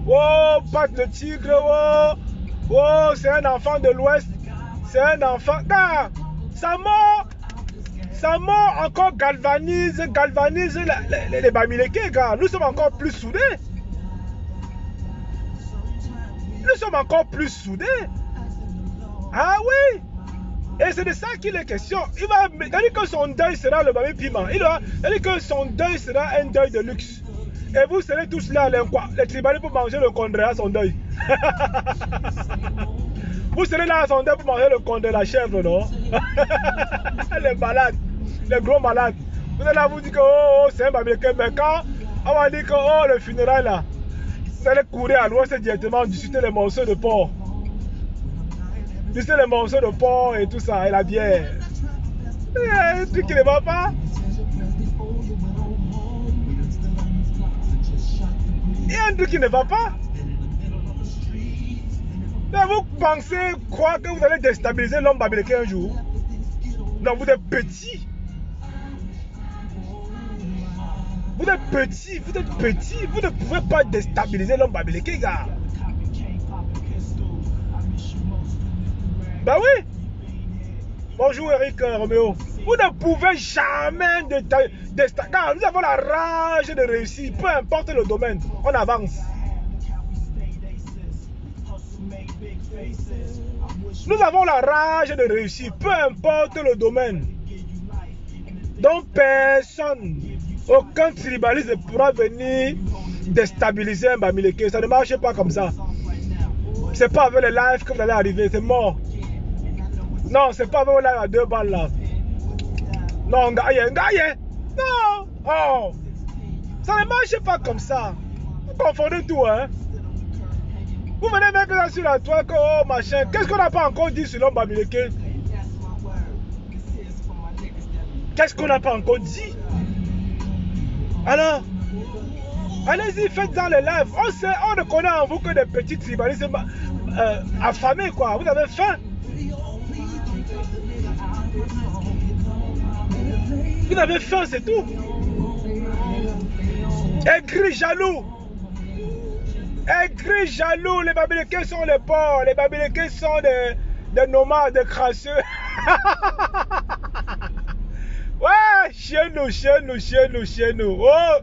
oh pas le tigre, oh, oh c'est un enfant de l'Ouest, c'est un enfant. Ah, sa mort, sa mort encore galvanise, galvanise les, les, les gars. Nous sommes encore plus soudés. Nous sommes encore plus soudés. Ah oui. Et c'est de ça qu'il est question. Il va dire que son deuil sera le baby piment. Il va dire que son deuil sera un deuil de luxe. Et vous serez tous là, les, les tribunaux pour manger le condé à son deuil. vous serez là à son deuil pour manger le condé, la chèvre, non? Les malades, les gros malades. Vous allez là vous dire que oh, oh c'est un baby Mais quand on va dire que oh, le funérail là, vous allez courir à l'ouest directement, discuter les morceaux de porc. Discuter les morceaux de porc et tout ça, et la bière. Un truc qui ne va pas. Il y a un truc qui ne va pas. Mais vous pensez, croire que vous allez déstabiliser l'homme américain un jour? Non, vous êtes petit. Vous êtes petit, vous êtes petit, vous ne pouvez pas déstabiliser l'homme américain, gars. Bah oui. Bonjour Eric euh, Roméo. Vous ne pouvez jamais destaquer. Nous avons la rage de réussir, peu importe le domaine. On avance. Nous avons la rage de réussir, peu importe le domaine. Donc personne, aucun tribaliste ne pourra venir déstabiliser un Bamileke. Ça ne marche pas comme ça. C'est pas avec les lives que vous allez arriver, c'est mort. Non, c'est pas avec les lives à deux balles là. Non, gagne, gagne. Non. Oh. Ça ne marche pas comme ça. Vous confondez tout, hein. Vous venez mettre ça sur la toile que, oh machin. Qu'est-ce qu'on n'a pas encore dit sur l'homme Bamileke? Qu'est-ce qu'on n'a pas encore dit? Alors, allez-y, faites dans les lives. On, sait, on ne connaît en vous que des petits tribalistes euh, affamés, quoi. Vous avez faim? Vous avez faim, c'est tout. Aigri, jaloux. Aigri, jaloux. Les Babyloniens sont les porcs. Les Babyloniens sont des, des nomades, des crasseux. ouais, chez nous, chez nous, chez nous, chez nous. Oh,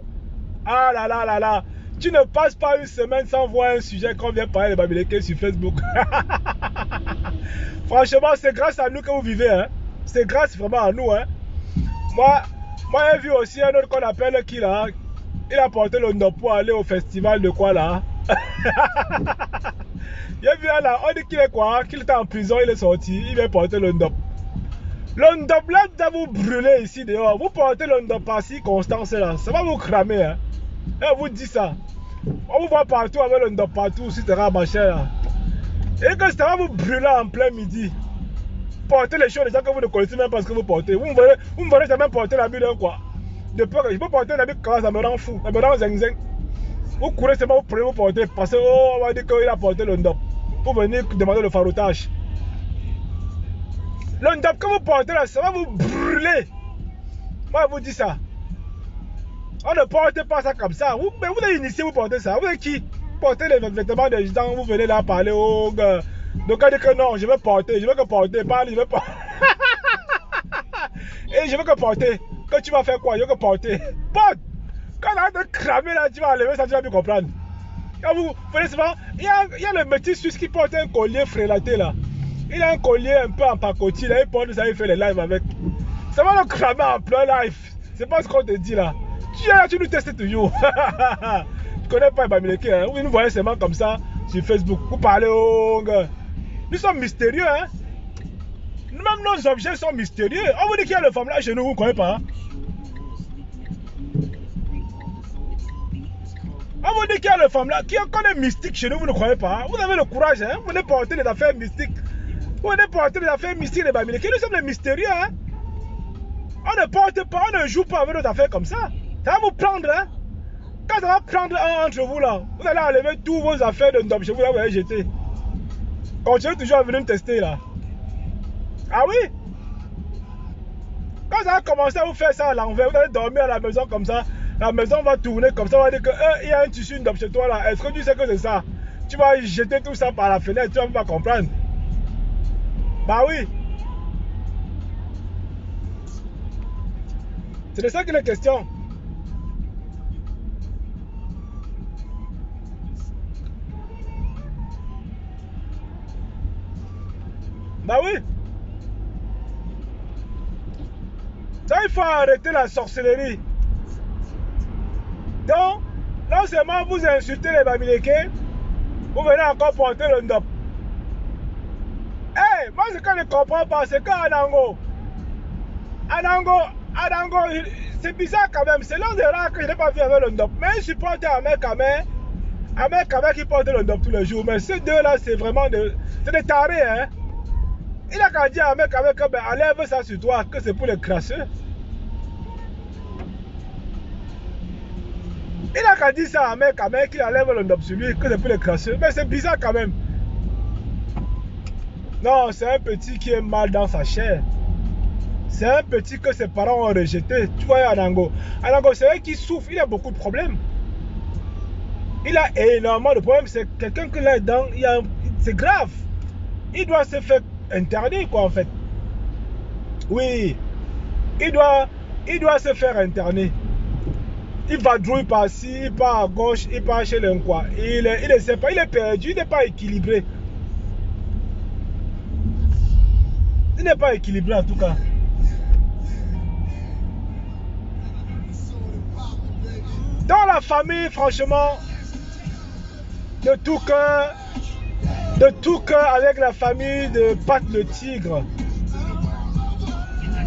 ah là là là là. Tu ne passes pas une semaine sans voir un sujet qu'on vient parler des Babyloniens sur Facebook. Franchement, c'est grâce à nous que vous vivez. Hein. C'est grâce vraiment à nous. Hein. Moi, j'ai vu aussi un autre qu'on appelle qui là. Il a porté le ndop pour aller au festival de quoi là? J'ai vu là, on dit qu'il est quoi? Qu'il était en prison, il est sorti, il vient porter le ndop. Le là doit vous brûler ici dehors. Vous portez le ndop à circonstance là, ça va vous cramer. Hein. Et on vous dit ça. On vous voit partout avec le ndop partout, etc. machin là. Et que ça va vous brûler en plein midi porter les choses des gens que vous ne connaissez même pas ce que vous portez. Vous ne me vous verrez jamais porter l'habit d'un quoi. Je peux porter l'habit quand ça me rend fou, ça me rend zing zing. Vous courez seulement, vous prenez, vous portez parce que oh, on va dire qu'il a porté le ndop pour venir demander le farotage. Le ndop que vous portez là, ça va vous brûler. Moi, je vous dis ça. On ne porte pas ça comme ça. Vous, mais vous êtes initié, vous portez ça. Vous êtes qui? Portez les vêtements des gens, vous venez là parler au gars. Donc elle dit que non, je vais porter, je vais que porter, parle, je vais porter. Et je veux que porter. Que tu vas faire quoi? Je veux que porter. Porte Quand on a de cramer là, tu vas enlever ça, tu vas plus comprendre. Quand vous, voyez souvent, il y, a, il y a le petit Suisse qui porte un collier frélaté là. Il a un collier un peu en pacotille là, il porte ça, il fait les lives avec. Ça va le cramer en plein live. C'est pas ce qu'on te dit là. Tu es là, tu nous testes toujours. tu connais pas Bamileke, hein? Vous nous voyez seulement comme ça sur Facebook. Vous parlez au gars. Nous sommes mystérieux, hein. Même nos objets sont mystérieux. On vous dit qu'il y a le là chez nous, vous ne connaissez pas. On vous dit qu'il y a le femme là, qui est mystique chez nous, vous ne croyez pas. Vous avez le courage, hein. Vous venez porter les affaires mystiques. Vous venez porter les affaires mystiques des Bamileke. Nous sommes les mystérieux, hein. On ne porte pas, on ne joue pas avec nos affaires comme ça. Ça va vous prendre, hein. Quand ça va prendre un entre vous là, vous allez enlever tous vos affaires de chez vous vous allez jeter. Continuez toujours à venir me tester là. Ah oui? Quand ça va commencer à vous faire ça à l'envers, vous allez dormir à la maison comme ça. La maison va tourner comme ça, on va dire que euh, il y a un tissu d'homme chez toi là. Est-ce que tu sais que c'est ça? Tu vas jeter tout ça par la fenêtre, tu vas pas comprendre. Bah oui. C'est de ça qu'il est question. Bah oui. Ça, il faut arrêter la sorcellerie. Donc, non seulement vous insultez les Bamileke, vous venez encore porter le ndop. Eh, moi, ce que je ne comprends pas, c'est qu'Anango, Anango, Anango, c'est bizarre quand même. C'est l'un des rares que je n'ai pas vu avec le ndop. Mais je supporte un mec à main qui porte le ndop tous les jours. Mais ces deux-là, c'est vraiment de, c'est des tarés, hein. Il a qu'à dire à un mec avec ben, enlève ça sur toi, que c'est pour les crasseux. Il a qu'à dire ça à un mec, à mec qui enlève le nom sur lui, que c'est pour les crasseux. Mais c'est bizarre quand même. Non, c'est un petit qui est mal dans sa chair. C'est un petit que ses parents ont rejeté. Tu vois, Anango. Anango, c'est vrai qui souffre, il a beaucoup de problèmes. Il a énormément de problèmes. C'est quelqu'un qui l'a dans. C'est grave. Il doit se faire interner, quoi, en fait. Oui, il doit, il doit se faire interner. Il va drouiller par-ci, il part à gauche, il part chez quoi. Il, il ne sait pas, il est perdu, il n'est pas équilibré. Il n'est pas équilibré en tout cas. Dans la famille, franchement, de tout cœur, de tout cœur avec la famille de Pat le Tigre.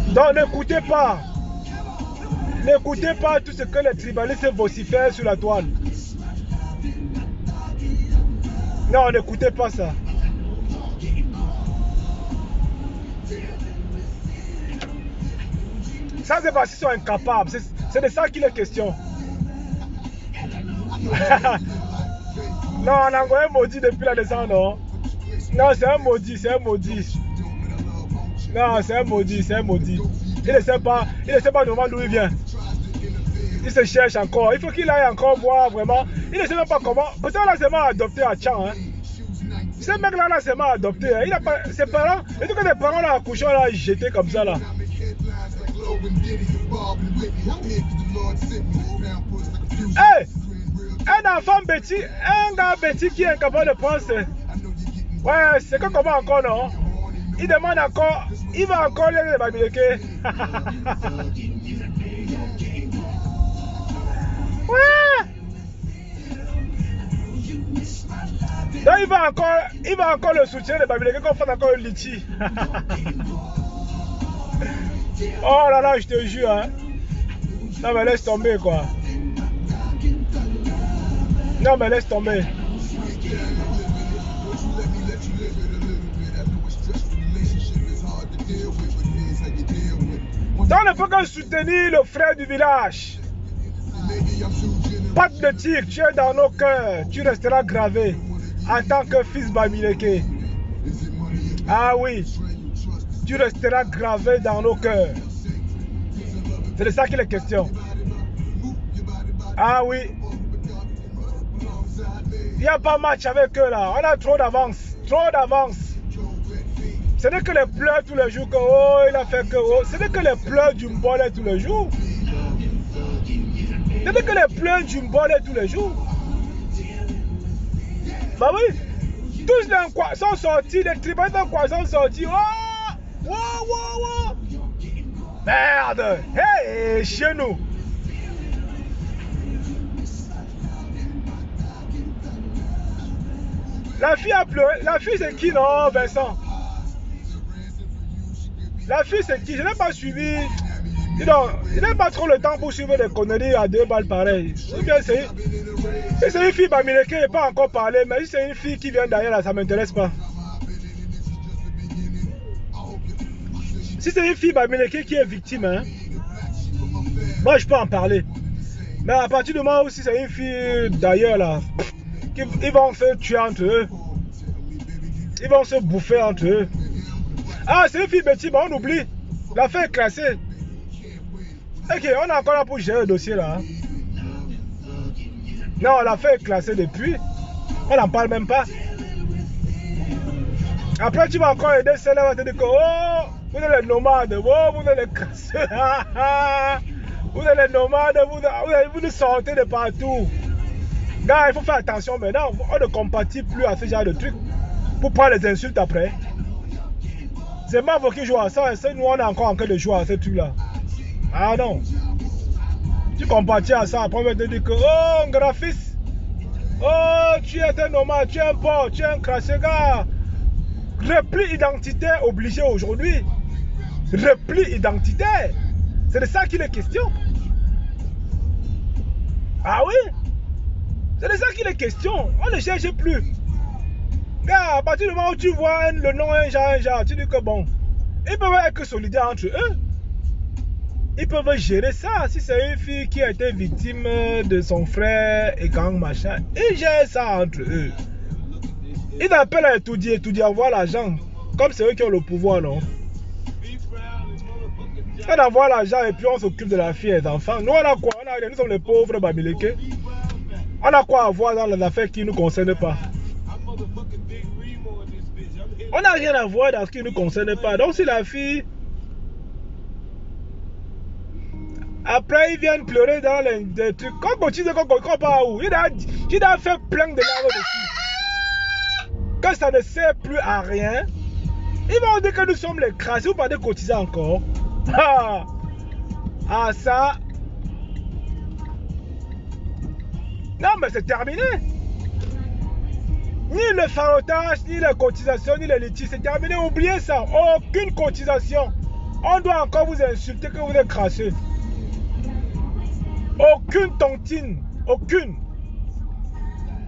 Donc n'écoutez pas. N'écoutez pas tout ce que les tribalistes vocifèrent sur la toile. Non, n'écoutez pas ça. Ça, c'est parce qu'ils sont incapables. C'est de ça qu'il est question. non, on a un maudit depuis la descente, non? Non, c'est un maudit, c'est un maudit. Non, c'est un maudit, c'est un maudit. Il ne sait pas, il ne sait pas d'où il vient. Il se cherche encore. Il faut qu'il aille encore voir vraiment. Il ne sait même pas comment. Peut-être là, c'est mal adopté à Tchang. Hein. Ce mec-là, là, c'est adopté. Hein. Il a pas, ses parents, et tout que les parents là, accouchent là, jetés comme ça là. Hey! Un enfant bêti, un gars bêti qui est incapable de penser. Ouais, c'est que comment encore, non? Il demande encore, il va encore les babileke. ouais! Donc il va encore, il va encore le soutien de Babileke qu'on fait encore le litchi. Oh là là, je te jure. Hein. Non, mais laisse tomber, quoi. Non, mais laisse tomber. Donc, on ne peut que soutenir le frère du village. Pas de tir, tu es dans nos cœurs. Tu resteras gravé en tant que fils Bamileke. Ah oui tu resteras gravé dans nos cœurs. C'est de ça qu'il est question. Ah oui. Il n'y a pas match avec eux là. On a trop d'avance. Trop d'avance. Ce n'est que les pleurs tous les jours que oh, il a fait que oh. Ce n'est que les pleurs du mbolé tous les jours. Ce n'est que les pleurs du mbolé tous les jours. Bah oui. Tous les sont sortis, les tribunaux sont sortis. Oh, Wow, wow, wow. Merde. Hey, chez nous. La fille a pleuré. La fille, c'est qui, non, Vincent? La fille, c'est qui? Je n'ai pas suivi. Il n'a pas trop le temps pour suivre des conneries à deux balles pareilles. c'est une fille qui n'est pas encore parlé, mais si c'est une fille qui vient d'ailleurs, ça ne m'intéresse pas. Si c'est une fille Bamileke qui est victime, hein, moi je peux en parler. Mais à partir du moment où si c'est une fille d'ailleurs là, ils vont se tuer entre eux. Ils vont se bouffer entre eux. Ah, c'est une fille bêtise, on oublie. L'affaire est classée. Ok, on est encore là pour gérer le dossier là. Hein. Non, l'affaire est classée depuis. On n'en parle même pas. Après, tu vas encore aider celle-là, te dire que oh, vous êtes les nomades, oh, vous êtes les casseurs. vous êtes les nomades, vous, vous, nous sortez de partout. Gars, il faut faire attention maintenant. On ne compatit plus à ce genre de trucs pour prendre les insultes après. C'est Mavo qui joue à ça et nous on est encore en train de jouer à ce truc-là. Ah non. Tu compatis à ça, après on va te dire que, oh, graphiste. Oh, tu es un nomade, tu es un porc, tu es un crassé, gars. Repli identitaire obligé aujourd'hui repli identitaire. C'est de ça qu'il est question. Ah oui? C'est de ça qu'il est question. On ne cherche plus. Car à partir du moment où tu vois le nom un genre, un genre, tu dis que bon, ils peuvent être solidaires entre eux. Ils peuvent gérer ça. Si c'est une fille qui a été victime de son frère et gang machin, ils gèrent ça entre eux. Ils appellent à étudier, étudier, avoir l'argent. Comme c'est eux qui ont le pouvoir, non? On avoir l'argent et puis on s'occupe de la fille et des enfants. Nous, on a quoi? On a, Nous sommes les pauvres Bamileke. On a quoi à voir dans les affaires qui ne nous concernent pas? On n'a rien à voir dans ce qui ne nous concerne pas. Donc si la fille... Après, ils viennent pleurer dans les, trucs. Quand on dit qu'on pas où, il a, il a fait plein de larmes dessus. Quand ça ne sert plus à rien, ils vont dire que nous sommes les crassés ou pas de cotiser encore. Ah, ah ça. Non, mais c'est terminé. Ni le farotage, ni la cotisation, ni les litiges, c'est terminé. Oubliez ça. Aucune cotisation. On doit encore vous insulter que vous êtes crassé. Aucune tontine. Aucune.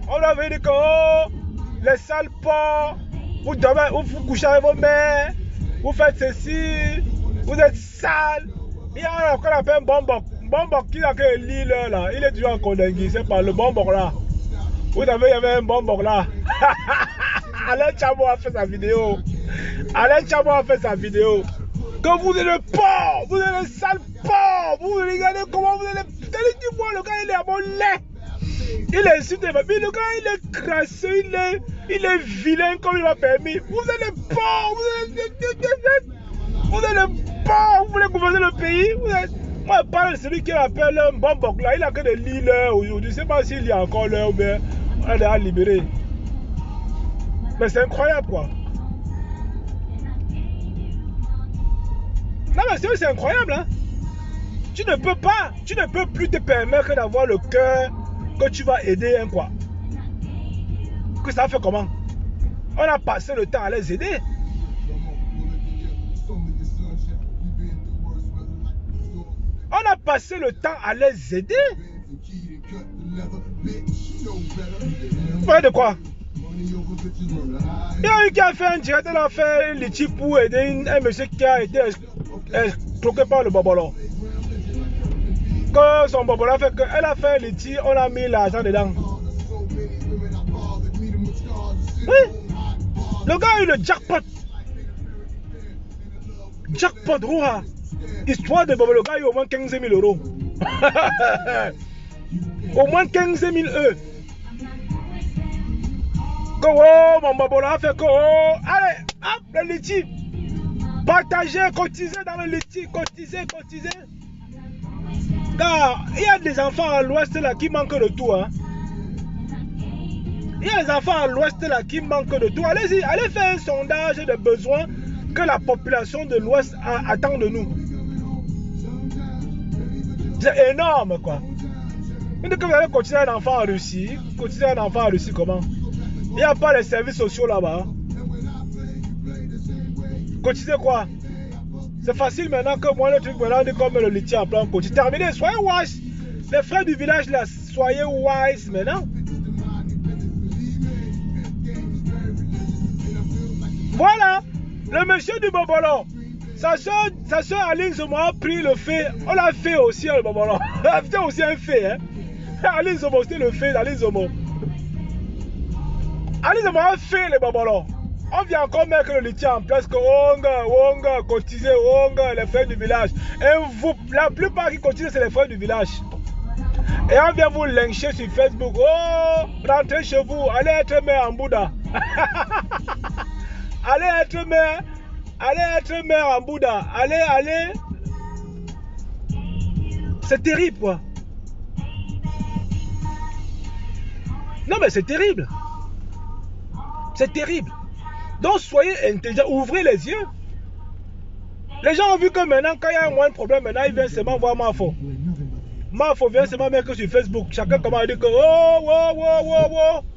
On avait dit que oh, les sales porcs, vous, dormez, vous, couchez avec vos mères, vous faites ceci, vous êtes sale. Il y a encore un bonbon. Bonbon qui a que l'île là, il est toujours en Kodengui, c'est pas le bonbon là. Vous avez, il y avait un bonbon là. Alain Chamo a fait sa vidéo. Alain Chamo a fait sa vidéo. Que vous êtes le porc, vous êtes le sale porc. Vous regardez comment vous êtes du moi, le gars, il est à mon lait. Il est insulté, mais le gars, il est crassé, il est, il est vilain comme il m'a permis. Vous êtes le porc, vous êtes, vous êtes le porc, vous voulez gouverner le pays. Vous êtes, moi, je parle de celui qui appelle un Bombok là, il a que de l'île aujourd'hui. Je ne sais pas s'il y a encore l'heure ou bien on est libéré. Mais c'est incroyable quoi. Non mais c'est incroyable hein. Tu ne peux pas, tu ne peux plus te permettre d'avoir le cœur que tu vas aider un quoi. Que ça fait comment? On a passé le temps à les aider. On a passé le temps à les aider. Ouais, de quoi? Il y a eu qui a fait un direct, elle a fait un litchi pour aider un monsieur qui a été escroqué par le bobolon que son bobo a fait qu'elle a fait le tir, on a mis l'argent dedans. Oui. Le gars a eu le jackpot. Jackpot, rouha. Histoire de Bobo, le gars a au moins 15 000 euros. au moins 15 000 euros. Oh, mon a fait oh, allez, hop, le litige. Partagez, cotisez dans le litige, cotisez, cotisez. Car il y a des enfants à l'ouest là qui manquent de tout. Hein. Il y a des enfants à l'ouest là qui manquent de tout. Allez-y, allez faire un sondage de besoins que la population de l'ouest attend de nous. C'est énorme quoi. Vous que vous allez cotiser un enfant en Russie. Cotiser un enfant en Russie comment? Il n'y a pas les services sociaux là-bas. Cotiser quoi? C'est facile maintenant que moi, le truc maintenant, on est comme le litier en plein côté. Terminé, soyez wise. Les frères du village là, soyez wise maintenant. Voilà, le monsieur du Bobolon. Sa soeur, sa soeur Aline Zomo a pris le fait. On l'a fait aussi, hein, le Bobolon. C'était aussi un fait. Hein. Aline Zomo, c'était le fait d'Aline Zomo. Aline Zomo a fait le Bobolon. On vient encore mettre le litier en que Onga, Onga, cotiser, Onga, les frères du village. Et la plupart qui cotisent, c'est les frères du village. Et on vient vous lyncher sur Facebook. Oh, rentrez chez vous, allez être mère en Bouddha. allez être mère, allez être mère en Bouddha. Allez, allez. C'est terrible, quoi. Non, mais c'est terrible. C'est terrible. Donc soyez intelligents, ouvrez les yeux. Les gens ont vu que maintenant, quand il y a un moins de problème, maintenant ils viennent seulement voir Mafo. Mafo vient seulement mettre sur Facebook. Chacun commence à dire que oh, oh, oh, oh, oh.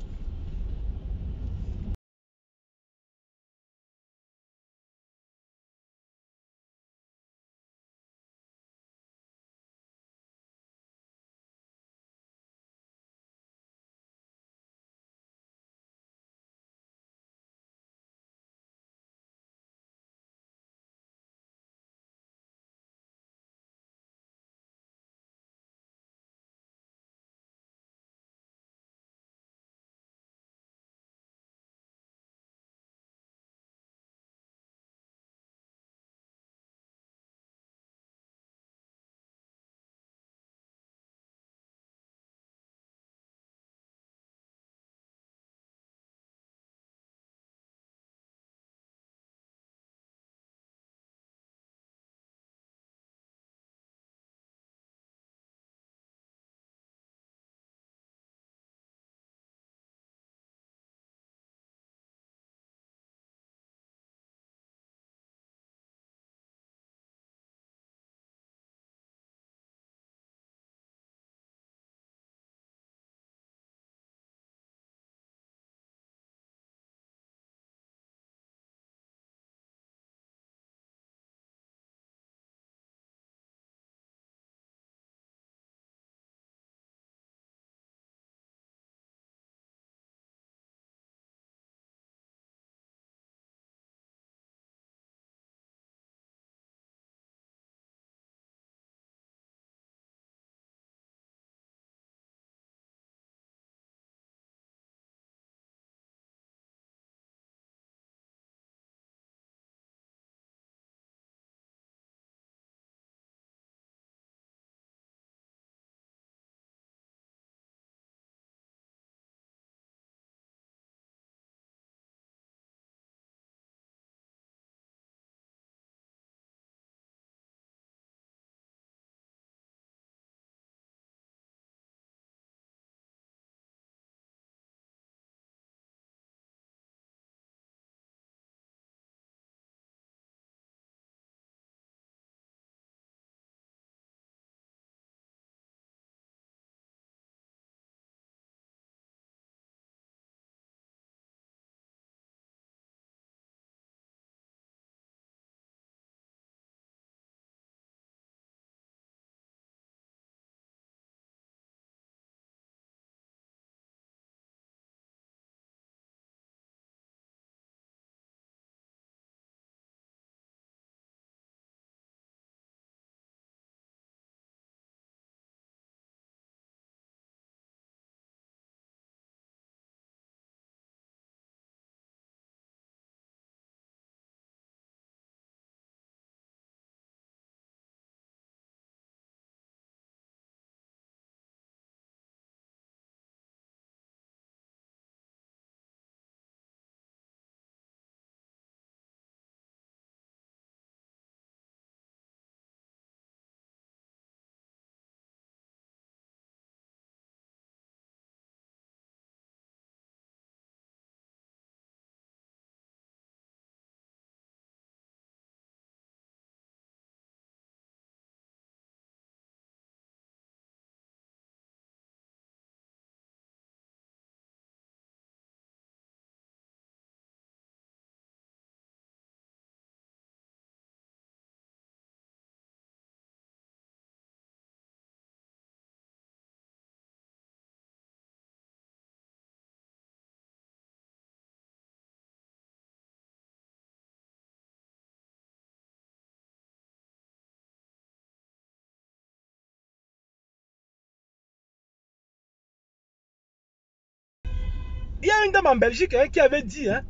Il y a une dame en Belgique hein, qui avait dit hein,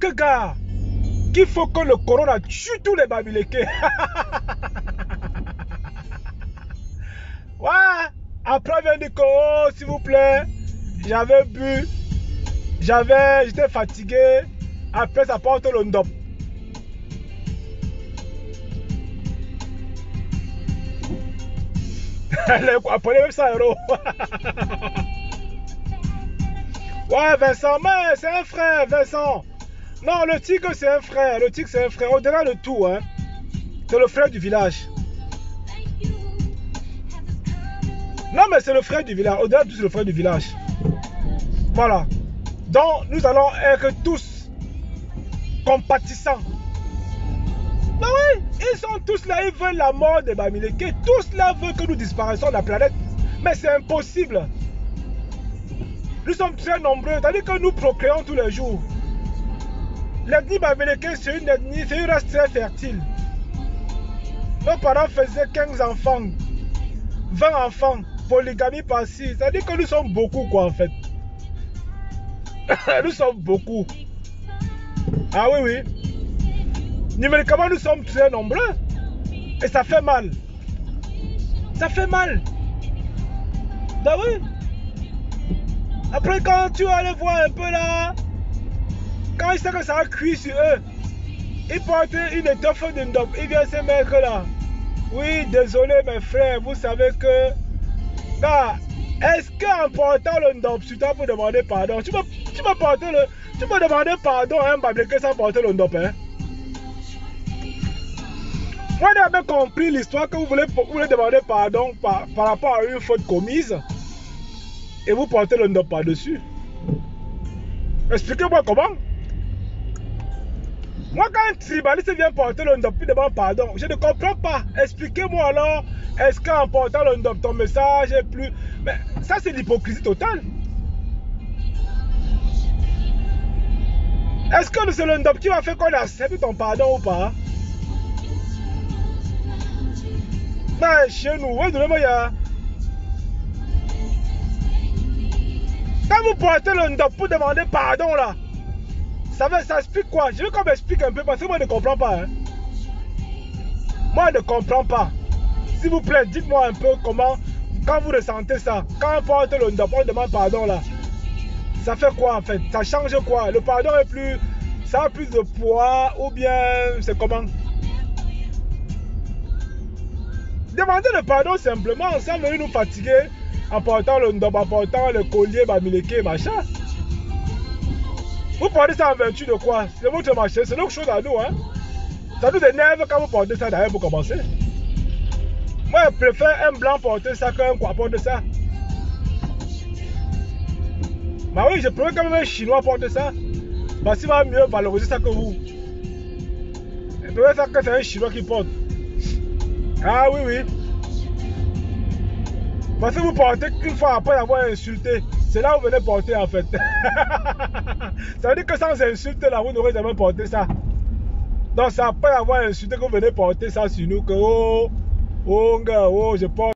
que gars, qu'il faut que le corona tue tous les Bamileke. ouais, après elle vient dire que, oh, s'il vous plaît, j'avais bu, j'avais, j'étais fatigué, après ça porte le ndop. Appelez même ça héros. ouais, Vincent, mais c'est un frère, Vincent. Non, le tigre, c'est un frère. Le tigre, c'est un frère. Au-delà de tout, hein. C'est le frère du village. Non, mais c'est le frère du village. Au-delà de tout, c'est le frère du village. Voilà. Donc, nous allons être tous compatissants. Ben oui, ils sont tous là, ils veulent la mort des Bamileke. Tous là veulent que nous disparaissions de la planète. Mais c'est impossible. Nous sommes très nombreux, c'est-à-dire que nous procréons tous les jours. L'ethnie c'est une ethnie, c'est une race très fertile. Nos parents faisaient 15 enfants, 20 enfants, polygamie par-ci. C'est-à-dire que nous sommes beaucoup, quoi, en fait. nous sommes beaucoup. Ah oui, oui. Numériquement, nous sommes très nombreux. Et ça fait mal. Ça fait mal. Bah oui. Après, quand tu vas aller voir un peu là, quand ils savent que ça a cuit sur eux, ils portent une étoffe de ndop. Ils viennent se mettre là. Oui, désolé mes frères, vous savez que... Est-ce qu'en portant le ndop tu toi pour demander pardon, tu peux, tu peux porter le... Tu peux demander pardon à un bablé sans porter le ndop, hein? Moi, bien compris l'histoire que vous voulez, vous voulez demander pardon par, par rapport à une faute commise? Et vous portez le ndop par-dessus. Expliquez-moi comment. Moi, quand un tribaliste vient porter le ndop, il demande pardon. Je ne comprends pas. Expliquez-moi alors, est-ce qu'en portant le ndop, ton message est plus... Mais ça, c'est l'hypocrisie totale. Est-ce que c'est le qui va faire qu'on accepte ton pardon ou pas? Mais chez nous, ouais, de ya. Quand vous portez le ndop pour demander pardon là, ça, veut, ça explique quoi? Je veux qu'on m'explique un peu parce que moi je ne comprends pas. Hein. Moi je ne comprends pas. S'il vous plaît, dites-moi un peu comment, quand vous ressentez ça, quand on porte le ndop, on demande pardon là. Ça fait quoi en fait? Ça change quoi? Le pardon est plus. Ça a plus de poids ou bien c'est comment? Demandez le pardon simplement sans venir nous fatiguer en le ndop, en le collier, bamileke, machin. Vous portez ça en vertu de quoi? C'est votre marché, c'est notre chose à nous. Hein? Ça nous énerve quand vous portez ça d'ailleurs pour commencer. Moi, je préfère un blanc porter ça qu'un quoi porter ça. Bah oui, je préfère quand même un chinois porter ça. Parce qu'il va mieux valoriser ça que vous. Je préfère ça que c'est un chinois qui porte. Ah oui, oui. Parce que vous portez une fois après avoir insulté. C'est là où vous venez porter en fait. ça veut dire que sans insulter là, vous n'aurez jamais porté ça. Donc c'est après avoir insulté que vous venez porter ça sur nous que oh, oh, oh, je porte.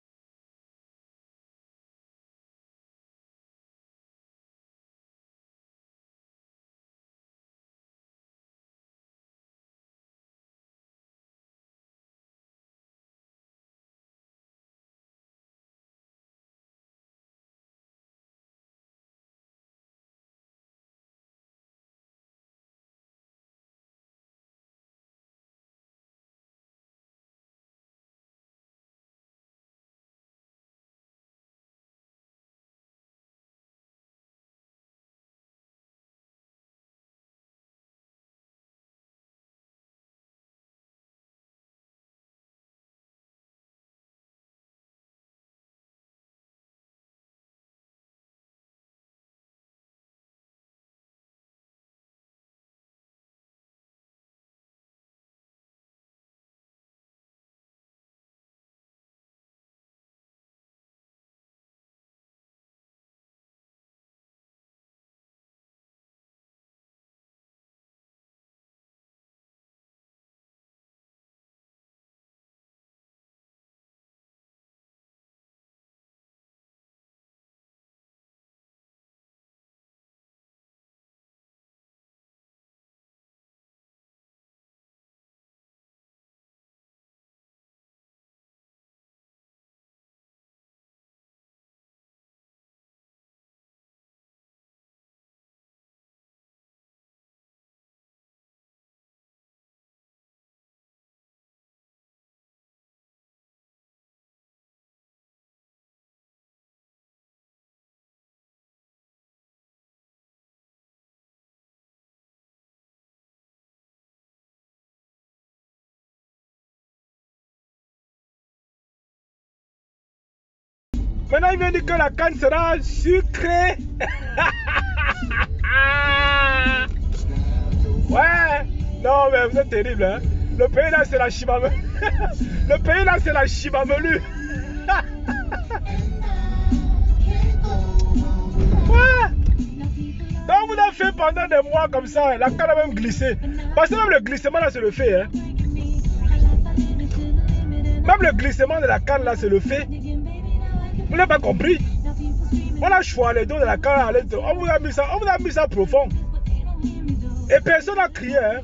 Maintenant, il vient dire que la canne sera sucrée. ouais. Non, mais vous êtes terrible. Hein? Le pays là, c'est la chimamelu. Le pays là, c'est la chimamelu. ouais. Donc, vous avez fait pendant des mois comme ça. La canne a même glissé. Parce que même le glissement là, c'est le fait. Hein? Même le glissement de la canne là, c'est le fait. Vous n'avez pas compris. On a choisi les dos de la canne On vous a mis ça, on vous a mis ça profond. Et personne n'a crié. Hein?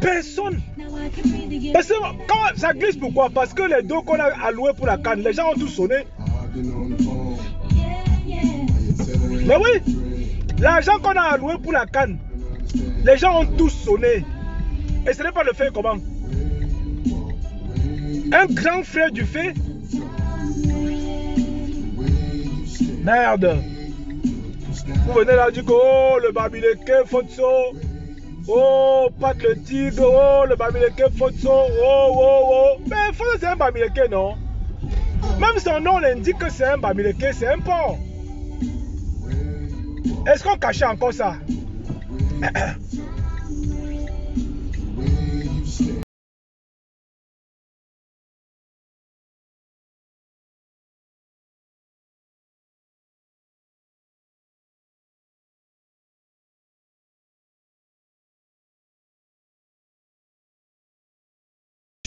Personne. Quand ça glisse, pourquoi? Parce que les dos qu'on a alloués pour la canne, les gens ont tous sonné. Mais oui, l'argent qu'on a alloué pour la canne, les gens ont tous sonné. Et ce n'est pas le fait comment? Un grand frère du fait Merde. Vous venez là du oh, le Babileke Fotso. Oh, Pat le tigre. Oh, le Babileke Fotso. Oh, oh, oh. Mais Fotso, c'est un Babileke, non? Même son nom l'indique que c'est un Babileke, c'est un port. Est-ce qu'on cachait encore ça?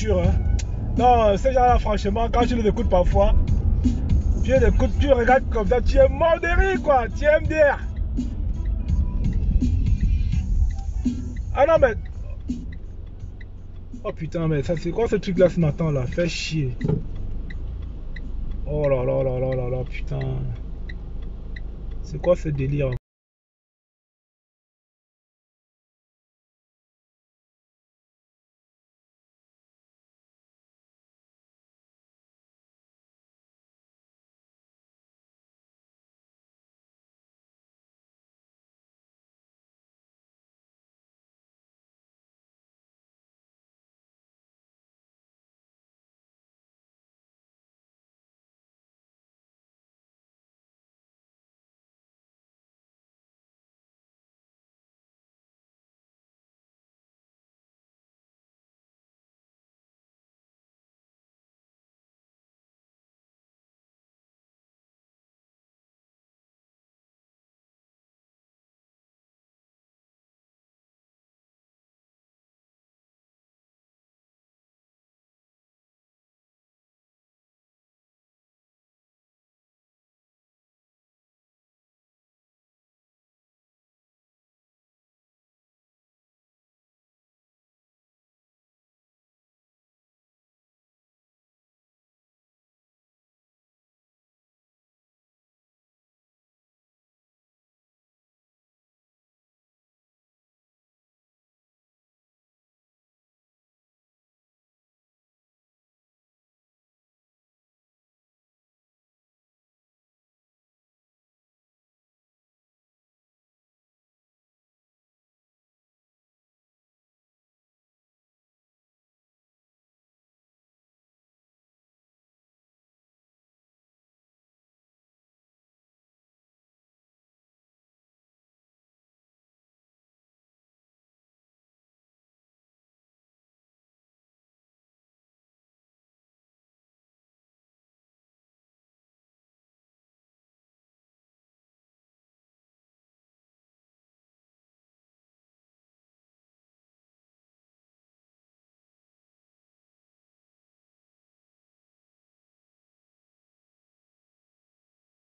Hein. Non, ces gens-là, franchement, quand je les écoute parfois, tu les écoutes, tu regardes comme ça, tu es mort de rire, quoi. Tu es MDR. Ah non, mais. Oh putain, mais ça, c'est quoi ce truc-là ce matin, là? Fais chier. Oh là là là là là là, putain. C'est quoi ce délire